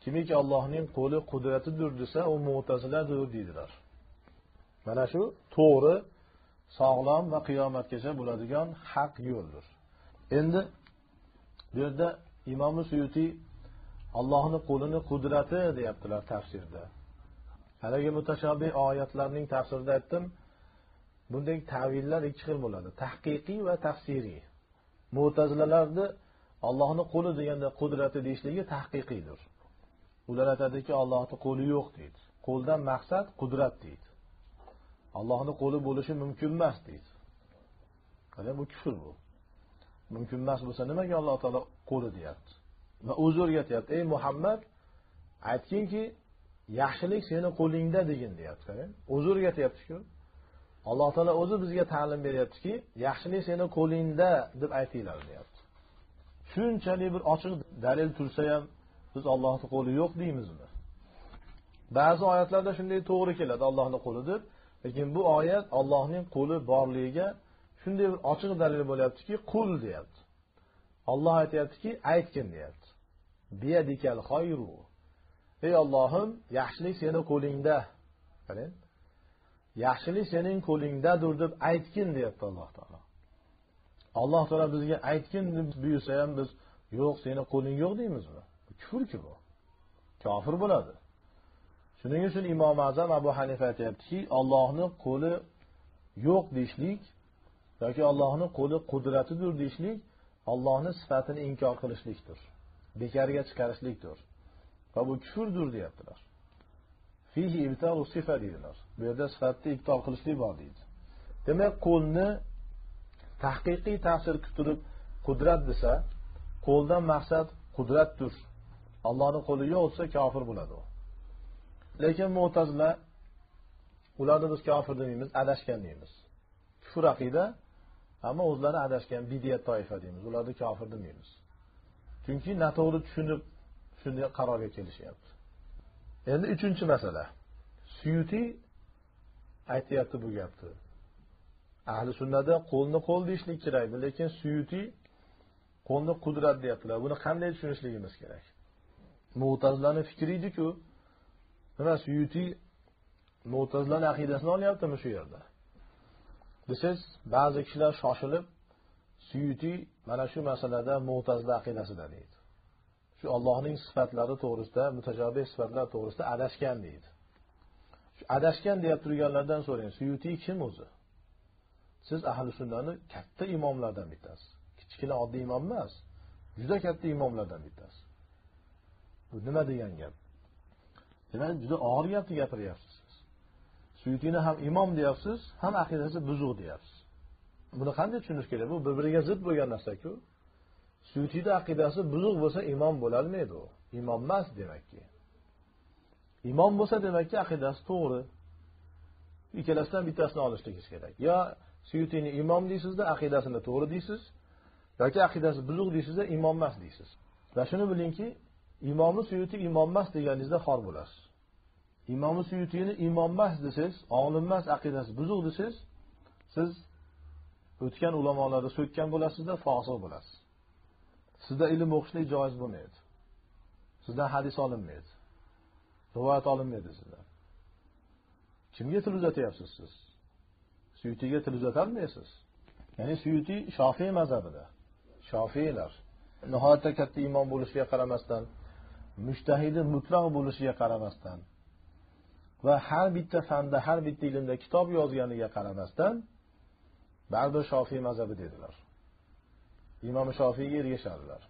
Kimiki allohning qo'li qudratidir desa u mo'taziladir deydilar. Mana shu to'g'ri sog'lom va qiyomatgacha bo'ladigan haq yo'ldir. Endi bu yerda imomi suyutiy allohni qo'lini qudrati deyaptilar tafsirda. Haligi mutashobiy oyatlarning tafsirida aytdim bunday tavillar ikki xil bo'ladi tahqiqiy va tafsiriy. Mo'tazilalarni allohni qo'li deganda qudrati deyishligi tahqiqiydir. Ular aytadiki allohni qo'li yo'q deydi. Qo'ldan maqsad qudrat deydi. Allohni qo'li bo'lishi mumkin emas deydi. Qarang bu kufr bu. Mumkin emas bo'lsa nimaga alloh taolo qo'li deyapti? Va o'zi o'rgatyapti ey muhammad aytginki yaxshilik seni qo'lingda degin deyapti qarang. O'zi o'rgatyaptiku alloh taolo o'zi bizga ta'lim beryaptiki yaxshilik seni qo'lingda deb aytinglar deyapti. Shunchalik bir ochiq dalil tursa ham biz ollohni qo'li yo'q deymizmi ba'zi oyatlarda shunday to'g'ri keladi allohni qo'li deb lekin bu oyat allohning qo'li borligiga shunday bir ochiq dalil bo'lyaptiki qul deyapti. Olloh aytyaptiki aytgin deyapti. Biyadikal xoyru ey ollohim yaxshilik seni qo'lingda. Qarang yaxshilik sening qo'lingdadir deb aytgin deyapti alloh taolo. Alloh taolo bizga aytgin deb buyursa ham biz yo'q seni qo'ling yo'q deymizmi? Kufrku bu. Kofir bo'ladi. Shuning uchun imom azam abu hanifa aytyaptiki ollohni qo'li yo'q deyishlik yoki ollohni qo'li qudratidir deyishlik ollohni sifatini inkor qilishlikdir bekorga chiqarishlikdir. Va bu kufrdir deyaptilar. Fihi ibtalu sifa deydilar. Bu yerda sifatni ibtol qilishlik bor deydi. Demak qo'lni tahqiqiy ta'sir turib qudrat desa qo'ldan maqsad qudratdir. Allohni qo'li o'tsa kofir bo'ladi u. Lekin mo'tazila ularni biz kofir demaymiz adashgan deymiz. Kufr aqida ammo o'zlari adashgan bidiyat toifa deymiz ularni kofir demaymiz chunki noto'g'ri tushunib shunday qarorga kelishyapti. Endi uchinchi masala. Suyuti aytyapti bu gapni. Ahli sunnada qo'lni qo'l deyishlik kerak lekin suyuti qo'lni qudrat deyaptilar. Buni qanday tushunishligimiz kerak? Mo'tazlani fikri ediku. Nima suyuti mo'tazlani aqidasini olyaptimi shu yerda? Desangiz ba'zi kishilar shoshilib suyuti mana shu masalada mo'tazla aqidasida deydi. Shu allohning sifatlari to'g'risida mutajobih sifatlar to'g'risida adashgan deydi. Shu adashgan deb turganlardan so'rang suyuti kim o'zi? Siz ahli sunnani katta imomlardan bittasiz. Kichkina oddiy imom emas juda katta imomlardan bittasiz. Bu nima degan gap? Demak juda og'ir gapni gapiryapsiz siz suyutiyni ham imom deyapsiz ham aqidasi buzuq deyapsiz. Buni qanday tushunish kerak? Bu bir biriga zid bo'lgan narsaku. Suyutiyni aqidasi buzuq bo'lsa imom bo'lolmaydi u? Imom emas demakki. Imom bo'lsa demakki aqidasi to'g'ri. Ikkalasidan bittasini olishligingiz kerak. Yo suyutiyni imom deysizda aqidasini to'g'ri deysiz yoki aqidasi buzuq deysizda imom emas deysiz. Va shuni bilingki imomni suyuti imommas deganingizda xor bo'lasiz imomni suyutini imommas desangiz olimmas aqidasi buzuq desangiz siz o'tgan ulamolarni so'kkan bo'lasizda fosiq bo'lasiz sizda ilm o'qishlik joiz bo'lmaydi sizdan hadis olinmaydi rivoyat olinmaydi sizdan kimga til uzatyapsiz siz? Suyutiyga til uzatolmaysiz ya'ni suyuti shofiy mazhabida shofiylar nihoyatda katta imom bo'lishiga qaramasdan mushtahidi mutlaq bo'lishiga qaramasdan va har bitta fanda har bitta ilmda kitob yozganiga qaramasdan baribir shofiy mazhabi dedilar. Imom shofiyga ergashadilar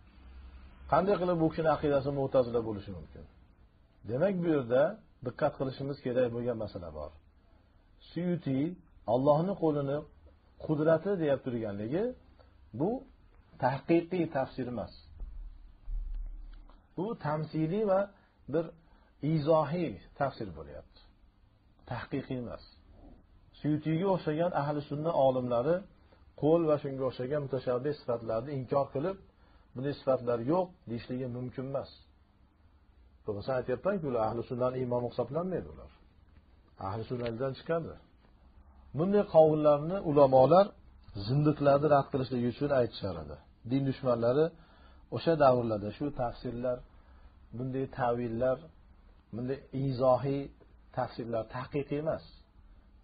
qanday qilib bu kishini aqidasi mo'tazila bo'lishi mumkin? Demak bu yerda diqqat qilishimiz kerak bo'lgan masala bor. Suyuti allohni qo'lini qudrati deyap turganligi bu tahqiqiy tafsir emas. Bu tamsiliy va bir izohiy tafsir bo'lyapti. Tahqiqiy emas. Suyutiyga o'xshagan ahli sunna olimlari qo'l va shunga o'xshagan mutashabbih sifatlarni inkor qilib bunday sifatlar yo'q deyishligi mumkin emas. To'g'risi aytyapmanku ular ahli sunnani imomi hisoblanmaydi ular. Ahli sunnadan chiqadi. Bunday qovullarni ulamolar zindiqlarni rad qilishligi uchun aytishar edi din dushmanlari o'sha davrlarda shu tafsirlar bunday tavillar bunday izohiy tafsirlar tahqiqiy emas.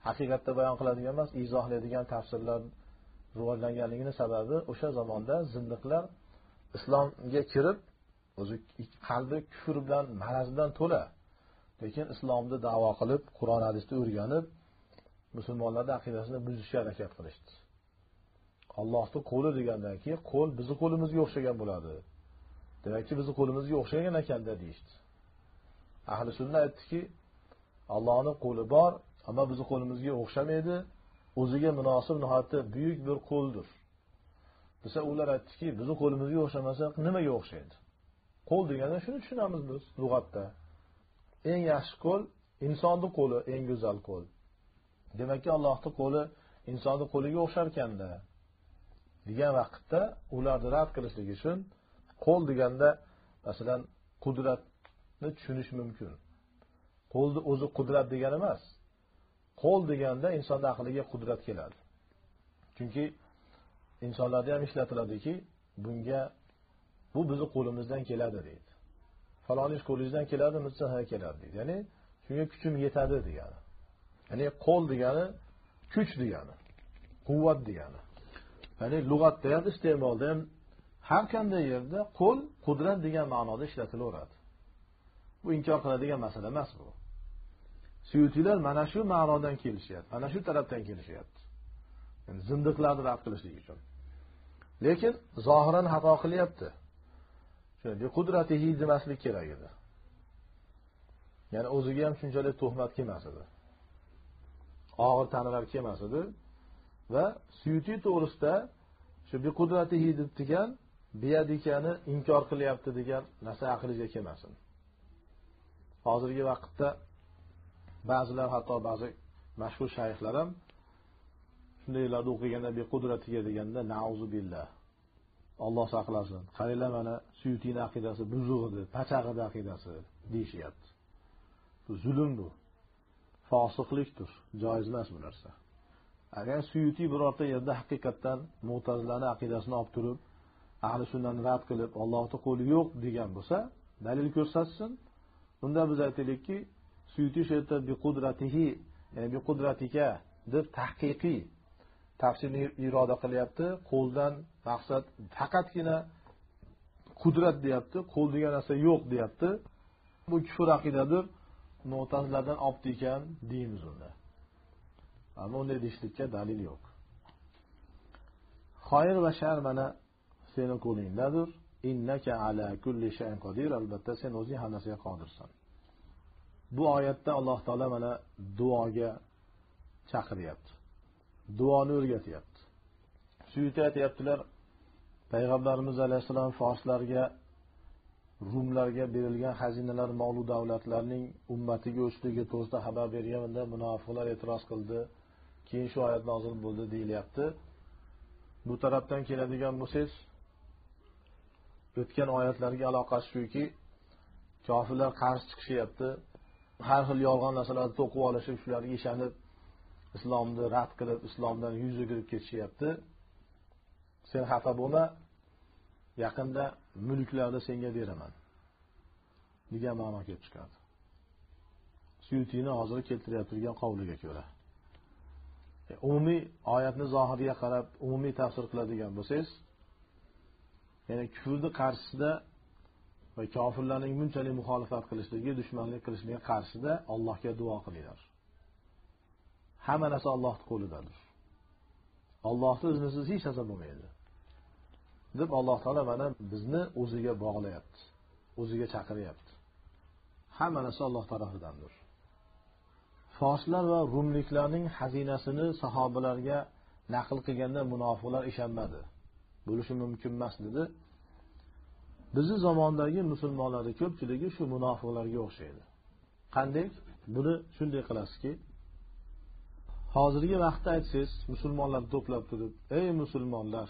Haqiqatda bayon qiladigan emas izohlaydigan tafsirlar rivojlanganligini sababi o'sha zamonda zindiqlar islomga kirib o'zi qalbi kufr bilan maraz bilan to'la. Lekin islomni davo qilib qur'on hadisni o'rganib musulmonlarni aqidasini buzishga harakat qilishdi. Allohni qo'li degandan keyin qo'l bizni qo'limizga o'xshagan bo'ladi. Demakki bizni qo'limizga o'xshagan ekanda deyishdi ahli sunna aytdiki allohni qo'li bor ammo bizni qo'limizga o'xshamaydi o'ziga munosib nihoyatda buyuk bir qo'ldir desa ular aytdiki bizni qo'limizga o'xshamasa nimaga o'xshaydi qo'l deganda shuni tushunamiz biz lug'atda. Eng yaxshi qo'l insonni qo'li eng go'zal qo'l demakki allohni qo'li insonni qo'liga o'xsharkanda. Degan vaqtda ularni rad qilishlik uchun qo'l deganda masalan qudratni tushunish mumkin. Qo'lni o'zi qudrat degani emas. Qo'l deganda insonni aqliga qudrat keladi. Chunki insonlarda ham ishlatiladiki bunga bu bizni qo'limizdan keladi deydi. Falon ish qo'lingizdan keladimi desa ha keladi deydi. Ya'ni shunga kuchim yetadi degani. Ya'ni qo'l degani kuch degani quvvat degani. Ya'ni lug'atda ham iste'molda ham har qanday yerda qo'l qudrat degan ma'noda ishlatilaveradi. Bu inkor qiladigan masala emas bu. Suyutiylar mana shu ma'nodan kelishyapti mana shu tarafdan kelishyapti. Yani zindiqlarni rad qilishlik uchun. Lekin zohiran xato qilyapti. Qudratihi demaslik kerak edi. Ya'ni o'ziga ham shunchalik tuhmat kelmas edi. Og'ir ta'nalar kelmas edi. Va suyuti to'g'risida shu biqudratihi deb degan biyadikani inkor qilyapti degan narsa aqlingizga kelmasin. Hozirgi vaqtda ba'zilar hatto ba'zi mashhur shayxlar ham shundaylarni o'qiganda qudratiga deganda nauzu billah olloh saqlasin qaranglar mana suyutiyni aqidasi buzuq edi pachaq edi aqidasi deyishyapti. Bu zulm bu. Fosiqlikdir joiz emas bu narsa. Agar suyutiy birorta yerda haqiqatdan mo'tazilani aqidasini olib turib ahli sunnani rad qilib ollohni qo'li yo'q degan bo'lsa dalil ko'rsatsin. Unda biz aytaylikki suyutiy biqudratihi biqudratika deb tahqiqiy tafsirni iroda qilyapti. Qo'ldan maqsad faqatgina qudrat deyapti qo'l degan narsa yo'q deyapti. Bu kufr aqidadir. Mo'tazlardan olibdi ekan deymiz unda. Ammo unday deyishlikka dalil yo'q. Xoyir va shar mana seni qo'lingdadir. Innaka ala kulli shayin qodir albatta sen o'zing har narsaga qodirsan. Bu oyatda alloh taolo mana duoga chaqiryapti. Duoni o'rgatyapti. Shu yerda aytyaptilar payg'ambarimiz alayhissalom forslarga rumlarga berilgan xazinalar molu davlatlarning ummatiga o'tishligi to'g'risida xabar berganda munofiqlar e'tiroz qildi. Keyin shu oyat nozil bo'ldi deyilyapti. Bu tarafdan keladigan bo'lsangiz o'tgan oyatlarga aloqasi shuki kofirlar qarshi chiqishyapti. Har xil yolg'on narsalarni to'qib olishib shularga ishonib islomni rad qilib islomdan yuz o'girib ketishyapti. Sen xafa bo'lma yaqinda mulklarni senga beraman degan ma'no kelib chiqadi. Suyutiyni hozir keltirib turgan qovliga ko'ra. E, umumiy oyatni zohiriga qarab umumiy tafsir qiladigan bo'lsangiz ya'ni kufrni qarshisida va kofirlarning bunchalik muxolifat qilishligi dushmanlik qilishligi qarshida allohga duo qilinglar. Hamma narsa allohni qo'lidadir. Ollohni iznisiz hech narsa bo'lmaydi. Deb alloh taolo mana bizni o'ziga bog'layapti o'ziga chaqiryapti. Hamma narsa alloh tarafidandir forslar va rumliklarning xazinasini sahobalarga naql qilganda munofiqlar ishonmadi. Bo'lishi mumkin emas dedi. Bizni zamondagi musulmonlarni ko'pchiligi shu munofiqlarga o'xshaydi. Qanday? Buni shunday qilasizki hozirgi vaqtda aytsangiz musulmonlarni to'plab turib ey musulmonlar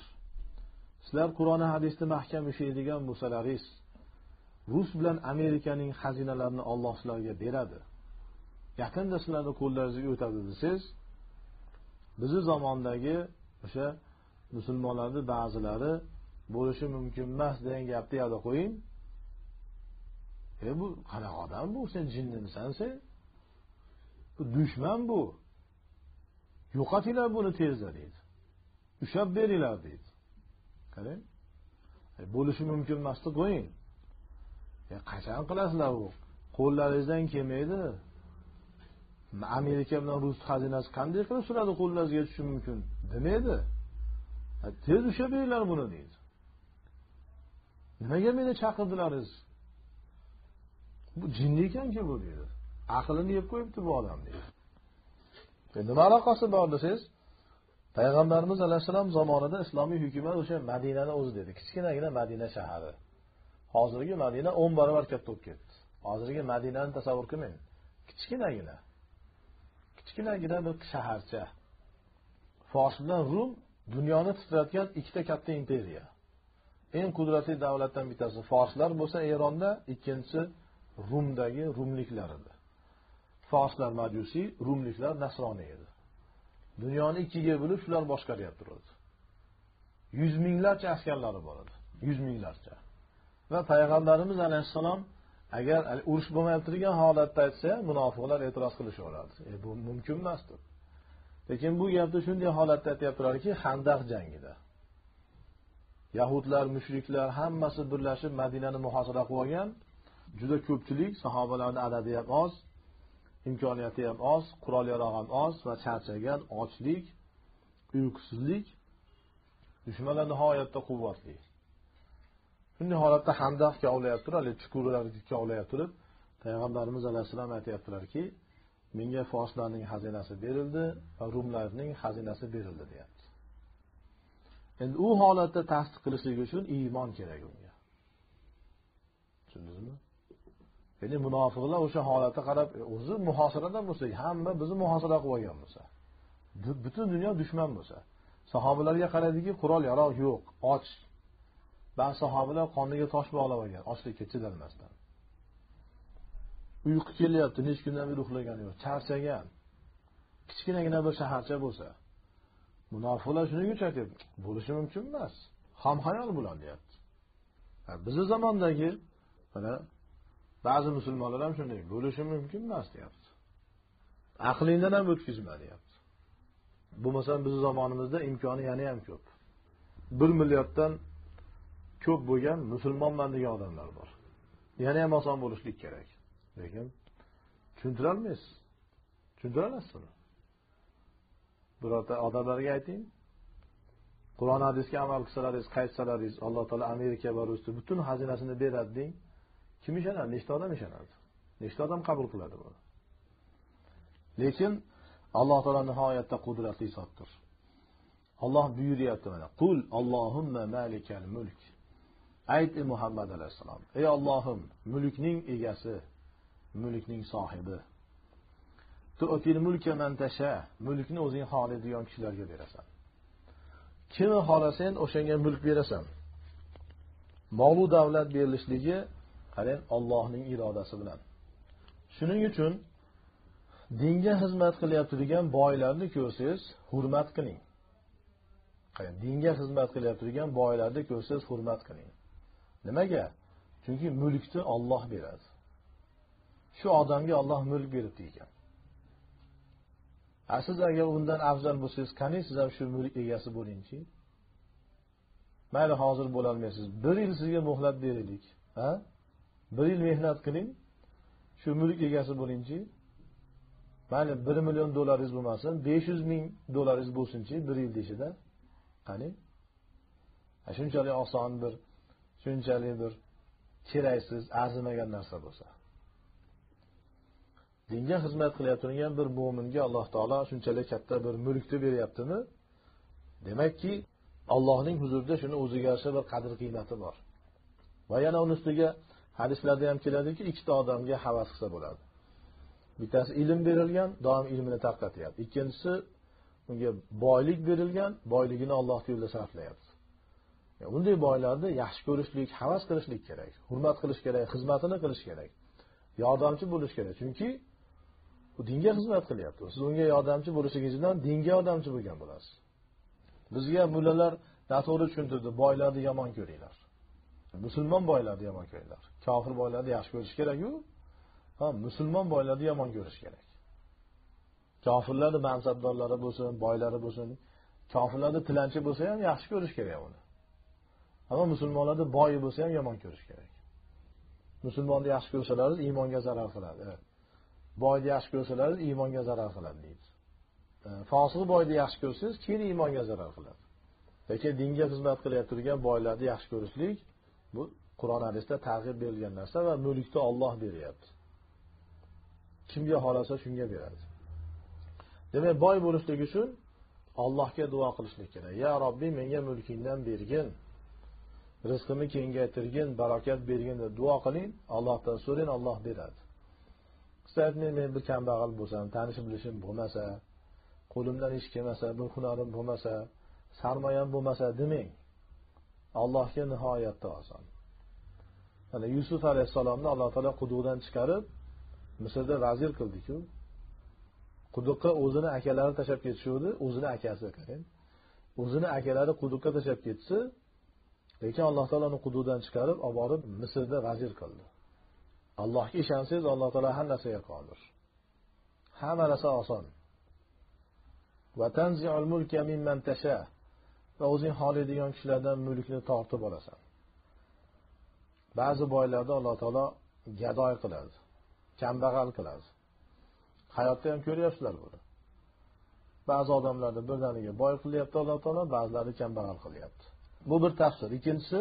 sizlar qur'oni hadisni mahkam ushlaydigan bo'lsalaringiz rus bilan amerikaning xazinalarini olloh sizlarga beradi. Yaqinda sizlarni qo'llaringizga o'tadi desangiz bizni zamondagi o'sha musulmonlarni ba'zilari bo'lishi mumkin emas degan gapni yoqda qo'ying. E bu qanaqa odam bu? Sen jinnimisan sen? Bu dushman bu. Yo'qotinglar buni tezda deydi. Ushlab beringlar deydi. Qarang. E, bo'lishi mumkin emas deb qo'ying. E, qachon qilasizlar u qo'llaringizdan kelmaydi. Amerika bilan rus xazinasi qanday qilib sizlarni qo'llaringizga tushishi mumkin? Demaydi. Tez ushlab beringlar buni deydi. Nimaga meni chaqirdilaringiz? Bu jinni ekanku bu deydi. Aqlini yeb qo'yibdi bu odam deydi. Nima aloqasi bor desangiz payg'ambarimiz alayhissalom zamonida islomiy hukumat o'sha madinani o'zi dedi. Kichkinagina madina shahari. Hozirgi madina o'n barobar katta bo'lib ketdi. Hozirgi madinani tasavvur qilmang. Kichkinagina. Kichkinagina bir shaharcha. Fors bilan rum dunyoni titratgan ikkita katta imperiya. Eng qudratli davlatdan bittasi forslar bo'lsa eronda ikkinchisi rumdagi rumliklar edi. Forslar majusiy rumliklar nasroniy edi. Dunyoni ikkiga bo'lib shular boshqaryapti turadi. Yuz minglarcha askarlari bor edi. Yuz minglarcha. Va payg'ambarimiz alayhissalom agar urush bo'lmayotgan turgan holatda aytsa munofiqlar e'tiroz qilishaveradi e, bu mumkin emas deb. Lekin bu gapni shunday holatda aytyaptilarki handaq jangida. Yahudlar mushriklar hammasi birlashib madinani muhosara qilib olgan. Juda ko'pchilik sahobalarni adadi ham oz imkoniyati ham oz qurol yarog' ham oz va charchagan ochlik uyqusizlik dushmanlar nihoyatda quvvatli. Shunday holatda handaq kovlayap haligi chuqurlarni kovlayap turib payg'ambarimiz alayhissalom aytyaptilarki menga forslarning xazinasi berildi va rumlarning xazinasi berildi deyapti. Endi u holatda tasdiq qilishlik uchun iymon kerak unga. Tushundingizmi ya'ni munofiqlar o'sha holatga qarab e, o'zi muhosirada bo'lsa hamma bizni muhosara qilib olgan bo'lsa butun dunyo dushman bo'lsa sahobalarga qaraydiki qurol yarog' yo'q och. Ba'zi sahobalar qorniga tosh bog'lab olgan ochlikka chidolmasdan uyqu kelyapti necha kundan beri uxlagani yo'q. Charchagan. Kichkinagina bir shaharcha bo'lsa. Munofiqlar shuning uchun aytyapti bo'lishi mumkin emas. Ham hayol bular deyapti bizni zamondagi mana ba'zi musulmonlar ham shunday bo'lishi mumkin emas deyapti. Aqlingdan ham o'tkazma deyapti. Bo'lmasam bizni zamonimizda imkoni yana ham ko'p. Bir milliarddan ko'p bo'lgan musulmonman degan odamlar bor. Yana ham oson bo'lishlik kerak. Lekin tushuntirolmaysiz. Tushuntirolasiz. Uni birorta odamlarga ayting. Qur'on hadisga amal qilsalaringiz qaytsalaringiz alloh taolo amerika va rusni butun xazinasini beradi deng kim ishonadi? Nechta odam ishonadi? Nechta odam qabul qiladi buni? Lekin alloh taolo nihoyatda qudratli zotdir. Olloh buyuryapti mana. Qul allohumma malikal mulk. Ayt ey muhammad alayhissalom. Ey ollohim mulkning egasi mulkning sohibi. Mulkni o'zing xohlaydigan kishilarga berasan. Kimni xohlasang o'shanga mulk berasan. Molu davlat berilishligi qarang ollohning irodasi bilan. Shuning uchun dinga xizmat qilyapti turgan boylarni ko'rsangiz hurmat qiling. Dinga xizmat qilyapti turgan boylarni ko'rsangiz hurmat qiling. Nimaga? Chunki mulkni olloh beradi. Shu odamga olloh mulk beribdi ekan a siz agar undan afzal bo'lsangiz qani siz ham shu mulk egasi bo'lingchi? Mayli hozir bo'lolmaysiz. Bir yil sizga muhlat beraylik ha? Bir yil mehnat qiling shu mulk egasi bo'lingchi. Mayli bir million dollaringiz bo'lmasin besh yuz ming dollaringiz bo'lsinchi bir yilni ichida qani? Shunchalik oson bir shunchalik bir keraksiz arzimagan narsa bo'lsa. Dinga xizmat qilayotgan bir mo'minga alloh taolo shunchalik katta bir mulkni beryaptimi? Demakki allohning huzurida shuni o'ziga yarasha bir qadr qiymati bor. Va yana uni ustiga hadislarda ham keladiki ikkita odamga havas qilsa bo'ladi. Bittasi ilm berilgan doim ilmini tarqatyapti. Ikkinchisi unga boylik berilgan boyligini alloh yo'lida sarflayapti. Unday boylarni yaxshi ko'rishlik havas qilishlik kerak hurmat qilish kerak xizmatini qilish kerak yordamchi bo'lish kerak. Chunki u dinga xizmat qilyapti. Siz unga yordamchi bo'lishligingiz bilan dinga yordamchi bo'lgan bo'lasiz. Bizga mullalar noto'g'ri tushuntirdi. Boylarni yomon ko'ringlar. Musulmon boylarni yomon ko'ringlar. Kofir boylarni yaxshi ko'rish kerakku ha musulmon boylarni yomon ko'rish kerak. Kofirlarni mansabdorlari bo'lsin boylari bo'lsin kofirlarni tilanchi bo'lsa ham yaxshi ko'rish kerak uni. Ammo musulmonlarni boyi bo'lsa ham yomon ko'rish kerak. Musulmonni yaxshi ko'rsalaringiz iymonga zarar qiladi. Boyni yaxshi ko'rsalaringiz iymonga zarar qiladi deydi e, fosiq boyni yaxshi ko'rsangiz keyin iymonga zarar qiladi. Lekin dinga xizmat qilayotib turgan boylarni yaxshi ko'rishlik bu qur'on hadisda targ'ib berilgan narsa va mulkni olloh beryapti. Kimga xohlasa shunga beradi. Demak boy bo'lishlik uchun allohga duo qilishlik kerak. Ya robbiy menga mulkingdan bergin rizqimni kengaytirgin barokat bergin deb duo qiling allohdan so'rang olloh beradi. Qilsa aytmang men bir kambag'al bo'lsam tanish bilishim bo'lmasa qo'limdan ish kelmasa bir hunarim bo'lmasa sarmoyam bo'lmasa demang. Allohga nihoyatda oson. Mana yusuf alayhissalomni alloh taolo quduqdan chiqarib misrda vazir qildiku. Quduqqa o'zini akalari tashlab ketishuvdi o'zini akasi o'zini akalari quduqqa tashlab ketsa lekin alloh taolo uni quduqdan chiqarib olib borib misrda vazir qildi. Allohga ishonsangiz alloh taolo har narsaga qodir hamma narsa oson va o'zing xohlaydigan kishilardan mulkni tortib olasan. Ba'zi boylarni alloh taolo gadoy qiladi kambag'al qiladi. Hayotda ham ko'ryapsizlar buni. Ba'zi odamlarni birdaniga boy qilyapti alloh taolo ba'zilarini kambag'al qilyapti. Bu bir tafsir. Ikkinchisi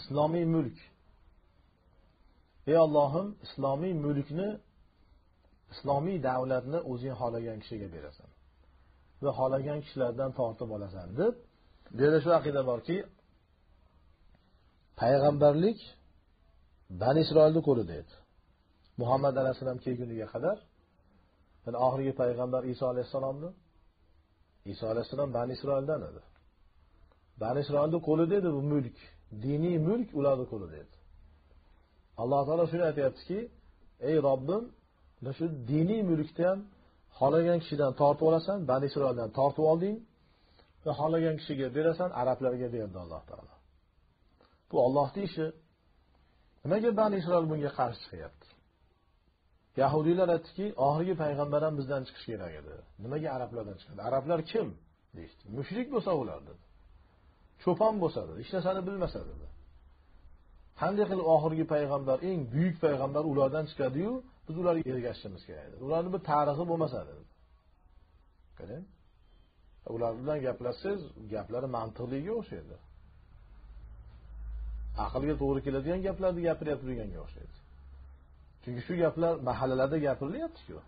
islomiy mulk. Ey ollohim islomiy mulkni islomiy davlatni o'zing xohlagan kishiga berasan. Va xohlagan kishilardan tortib olasan deb bu yerda shu aqida borki payg'ambarlik bani isroilni qo'lida edi muhammad alayhissalom kelguniga qadar yani oxirgi payg'ambar iso alayhissalomni iso alayhissalom bani isroildan edi. Bani isroilni qo'lida edi bu mulk diniy mulk ularni qo'lida edi alloh taolo shuni aytyaptiki ey robbim shu diniy mulkni ham xohlagan kishidan tortib olasan bani isroildan tortib olding va xohlagan kishiga berasan arablarga berdi alloh taolo. Bu ollohni ishi. Nimaga bani isroil bunga qarshi chiqyapti? Yahudiylar aytdiki oxirgi payg'ambar ham bizdan chiqishi kerak edi. Nimaga arablardan chiqadi arablar kim? deyishdi. Mushrik bo'lsa ular dedi. Cho'pon bo'lsa dedi. Hech narsani bilmasa dedi. Qanday qilib oxirgi payg'ambar eng buyuk payg'ambar ulardan chiqadiyu? Biz ularga ergashishimiz kerak edi. Ularni bir tarixi bo'lmasa dedi. Qarang ular bilan gaplashsangiz gaplari mantiqliga o'xshaydi. Aqlga to'g'ri keladigan gaplarni gapiryapti deganga o'xshaydi. Chunki shu gaplar mahallalarda gapirilyaptiku.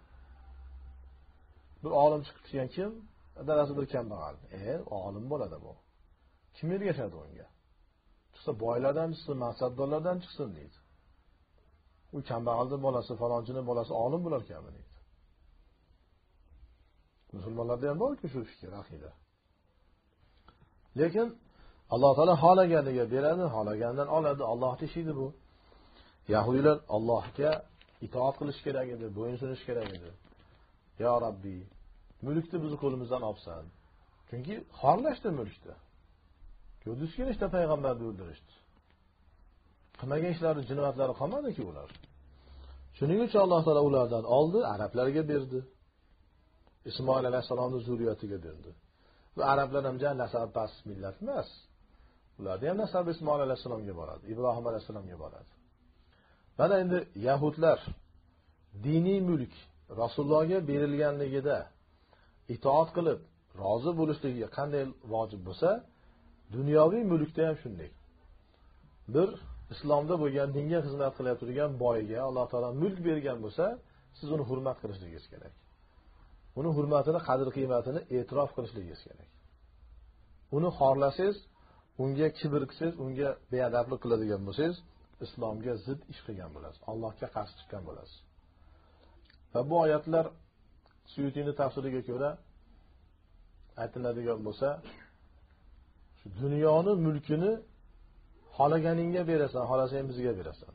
Bir olim chiqib kim? Dadasi bir kambag'al. E olim bo'ladi bu. Kim ergashadi unga? Chiqsa boylardan chiqsin mansabdorlardan chiqsin deydi. U kambag'alni bolasi falonchini bolasi olim bo'larkanmi deydi. Musulmonlarda ham borku shu fikr aqida. Lekin alloh taolo xohlaganiga beradi xohlaganidan oladi. Ollohni ishi edi bu. Yahudiylar allohga itoat qilish kerak edi bo'ysunish kerak edi. Yo robbiy mulkni bizni qo'limizdan olibsan. Chunki xorlashdi mulkni ko'rdingizki nechta payg'ambarni o'ldirishdi? Qilmagan ishlari jinoyatlari qolmadiki ular. Shuning uchun alloh taolo ulardan oldi arablarga berdi. Ismoil alayhissalomni zurriyatiga berdi. Va arablar ham nasab past millat emas. Ularni ham nasabi ismoil alayhissalomga boradi ibrohim alayhissalomga boradi. Mana endi yahudlar diniy mulk rasulullohga berilganligida itoat qilib rozi bo'lishligiga qanday vojib bo'lsa dunyoviy mulkda ham shunday. Bir islomda bo'lgan dinga xizmat qilib turgan boyga alloh taolo mulk bergan bo'lsa siz uni hurmat qilishligingiz kerak. Uni hurmatini qadr qiymatini e'tirof qilishligingiz kerak. Uni xorlasangiz unga kibr qilsangiz unga beadablik qiladigan bo'lsangiz islomga zid ish qilgan bo'lasiz allohga qarshi chiqqan bo'lasiz. Va bu oyatlar suyutiyni tafsiriga ko'ra aytiladigan bo'lsa shu dunyoni mulkini xohlaganingga berasan xohlasang bizga berasan.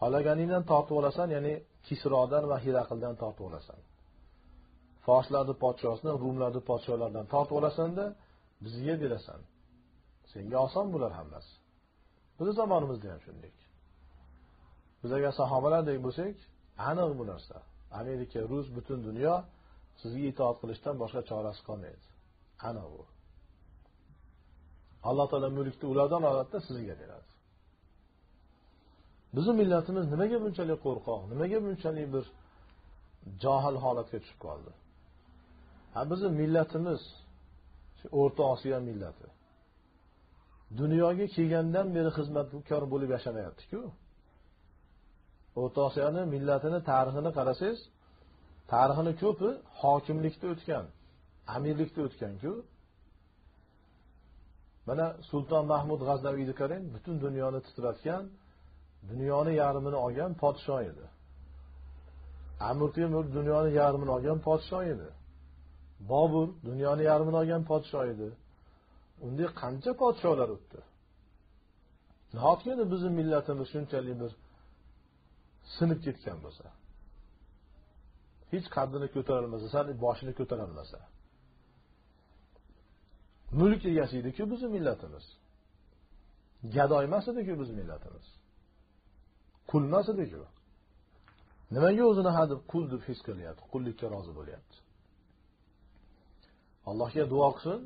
Xohlaganingdan tortib olasan ya'ni kisrodan va hiraqldan tortib olasan. Forslarni podshosidan rumlarni podsholaridan tortib olasanda bizga berasan. Senga oson bo'lar hammasi. Bizni zamonimizda ham shunday biz agar sahobalardek bo'lsak aniq bu narsa. Amerika rus butun dunyo sizga itoat qilishdan boshqa chorasi qolmaydi. Aniq bu. Alloh taolo mulkni ulardan oladida sizga beradi. Bizni millatimiz nimaga bunchalik qo'rqoq nimaga bunchalik bir johil holatga tushib qoldi? Ha bizni millatimiz o'rta osiyo millati dunyoga kelgandan beri xizmatkor bo'lib yashamayaptiku. O'rta osiyoni millatini tarixini qarasangiz tarixini ko'pi hokimlikda o'tgan amirlikda o'tganku. Mana sulton mahmud g'aznaviyni qarang butun dunyoni titratgan dunyoni yarmini olgan podsho edi. Amir temur dunyoni yarmini olgan podsho edi. Bobur dunyoni yarmini olgan podsho edi. Unday qancha podsholar o'tdi? Nahotki endi bizni millatimiz shunchalik bir sinib ketgan bo'lsa? Hech qaddini ko'tarolmasa sal boshini ko'tarolmasa. Mulk egasi ediku bizni millatimiz? Gado emas ediku bizni millatimiz? Qul emas ediku nimaga o'zini hadeb qul deb his qilyapti? Qullikka rozi bo'lyapti. Allohga duo qilsin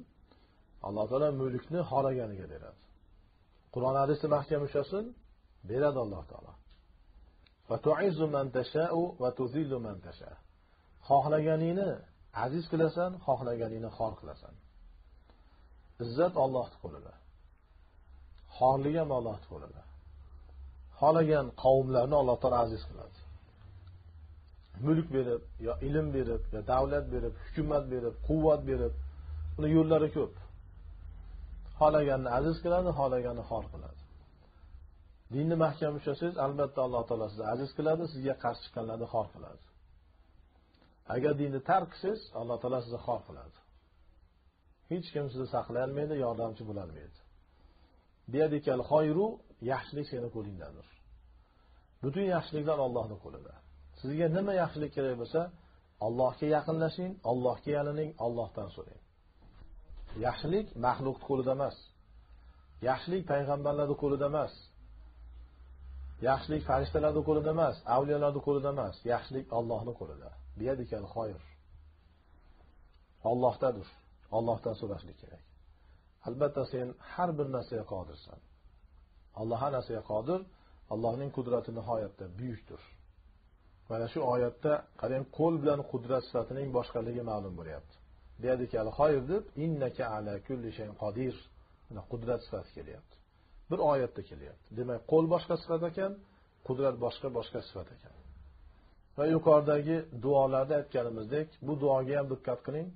alloh taolo mulkni xohlaganiga beradi. Qur'on hadisni mahkam ushlasin beradi alloh taolo. Xohlaganingni aziz qilasan xohlaganingni xor qilasan. Izzat ollohni qo'lida. Xohlagan ham ollohni qo'lida. Xohlagan qavmlarni alloh taolo aziz qiladi. Mulk berib yo ilm berib yo davlat berib hukumat berib quvvat berib uni yo'llari ko'p. Xohlaganni aziz qiladi xohlaganni xor qiladi. Dinni mahkam ushlasangiz albatta alloh taolo sizni aziz qiladi sizga qarshi chiqqanlarni xor qiladi. Agar dinni tark qilsangiz alloh taolo sizni xor qiladi. Hech kim sizni saqlay olmaydi yordamchi bo'lolmaydi. Biyadikal xoyru yaxshilik seni qo'lingdadir. Butun yaxshiliklar ollohni qo'lida. Sizga nima yaxshilik kerak bo'lsa allohga yaqinlashing allohga yalining allohdan so'rang. Yaxshilik maxluqni qo'lida emas. Yaxshilik payg'ambarlarni qo'lida emas. Yaxshilik farishtalarni qo'lida emas avliyolarni qo'lida emas. Yaxshilik ollohni qo'lida. Biyadikal xoyr ollohdadir ollohdan so'rashlik kerak. Albatta sen har bir narsaga qodirsan. Alloh har narsaga qodir allohning qudrati nihoyatda buyukdir. Mana shu oyatda qarang qo'l bilan qudrat sifatining boshqaligi ma'lum bo'lyapti. Biyadikal xoyr deb innaka ala kulli shayin qodir qudrat sifati kelyapti. Bir oyatda kelyapti. Demak qo'l boshqa sifat ekan qudrat boshqa boshqa sifat ekan. Va yuqoridagi duolarda aytganimizdek bu duoga ham diqqat qiling.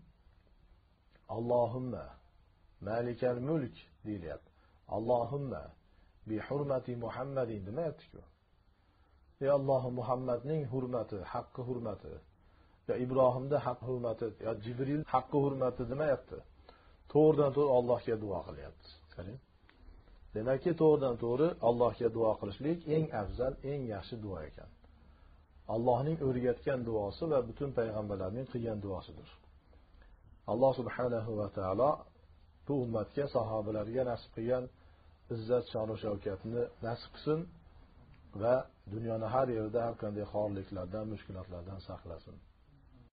Allohimma malikal mulk deyilyapti allohimma bi hurmati muhammadin demayaptiku. Ey alloh muhammadning hurmati haqqi hurmati yo ibrohimni haq hurmati yo jibril haqqi hurmati demayapti. To'g'ridan to'g'ri allohga duo qilyapti. Qarang. Demakki to'g'ridan to'g'ri allohga duo qilishlik eng afzal eng yaxshi duo ekan. Allohning o'rgatgan duosi va butun payg'ambarlarning qilgan duosidir. Alloh subhanahu va taolo bu ummatga sahobalarga nasib qilgan izzat shonu shavkatni nasib qilsin va dunyoni har yerida har qanday xorliklardan mushkulotlardan saqlasin.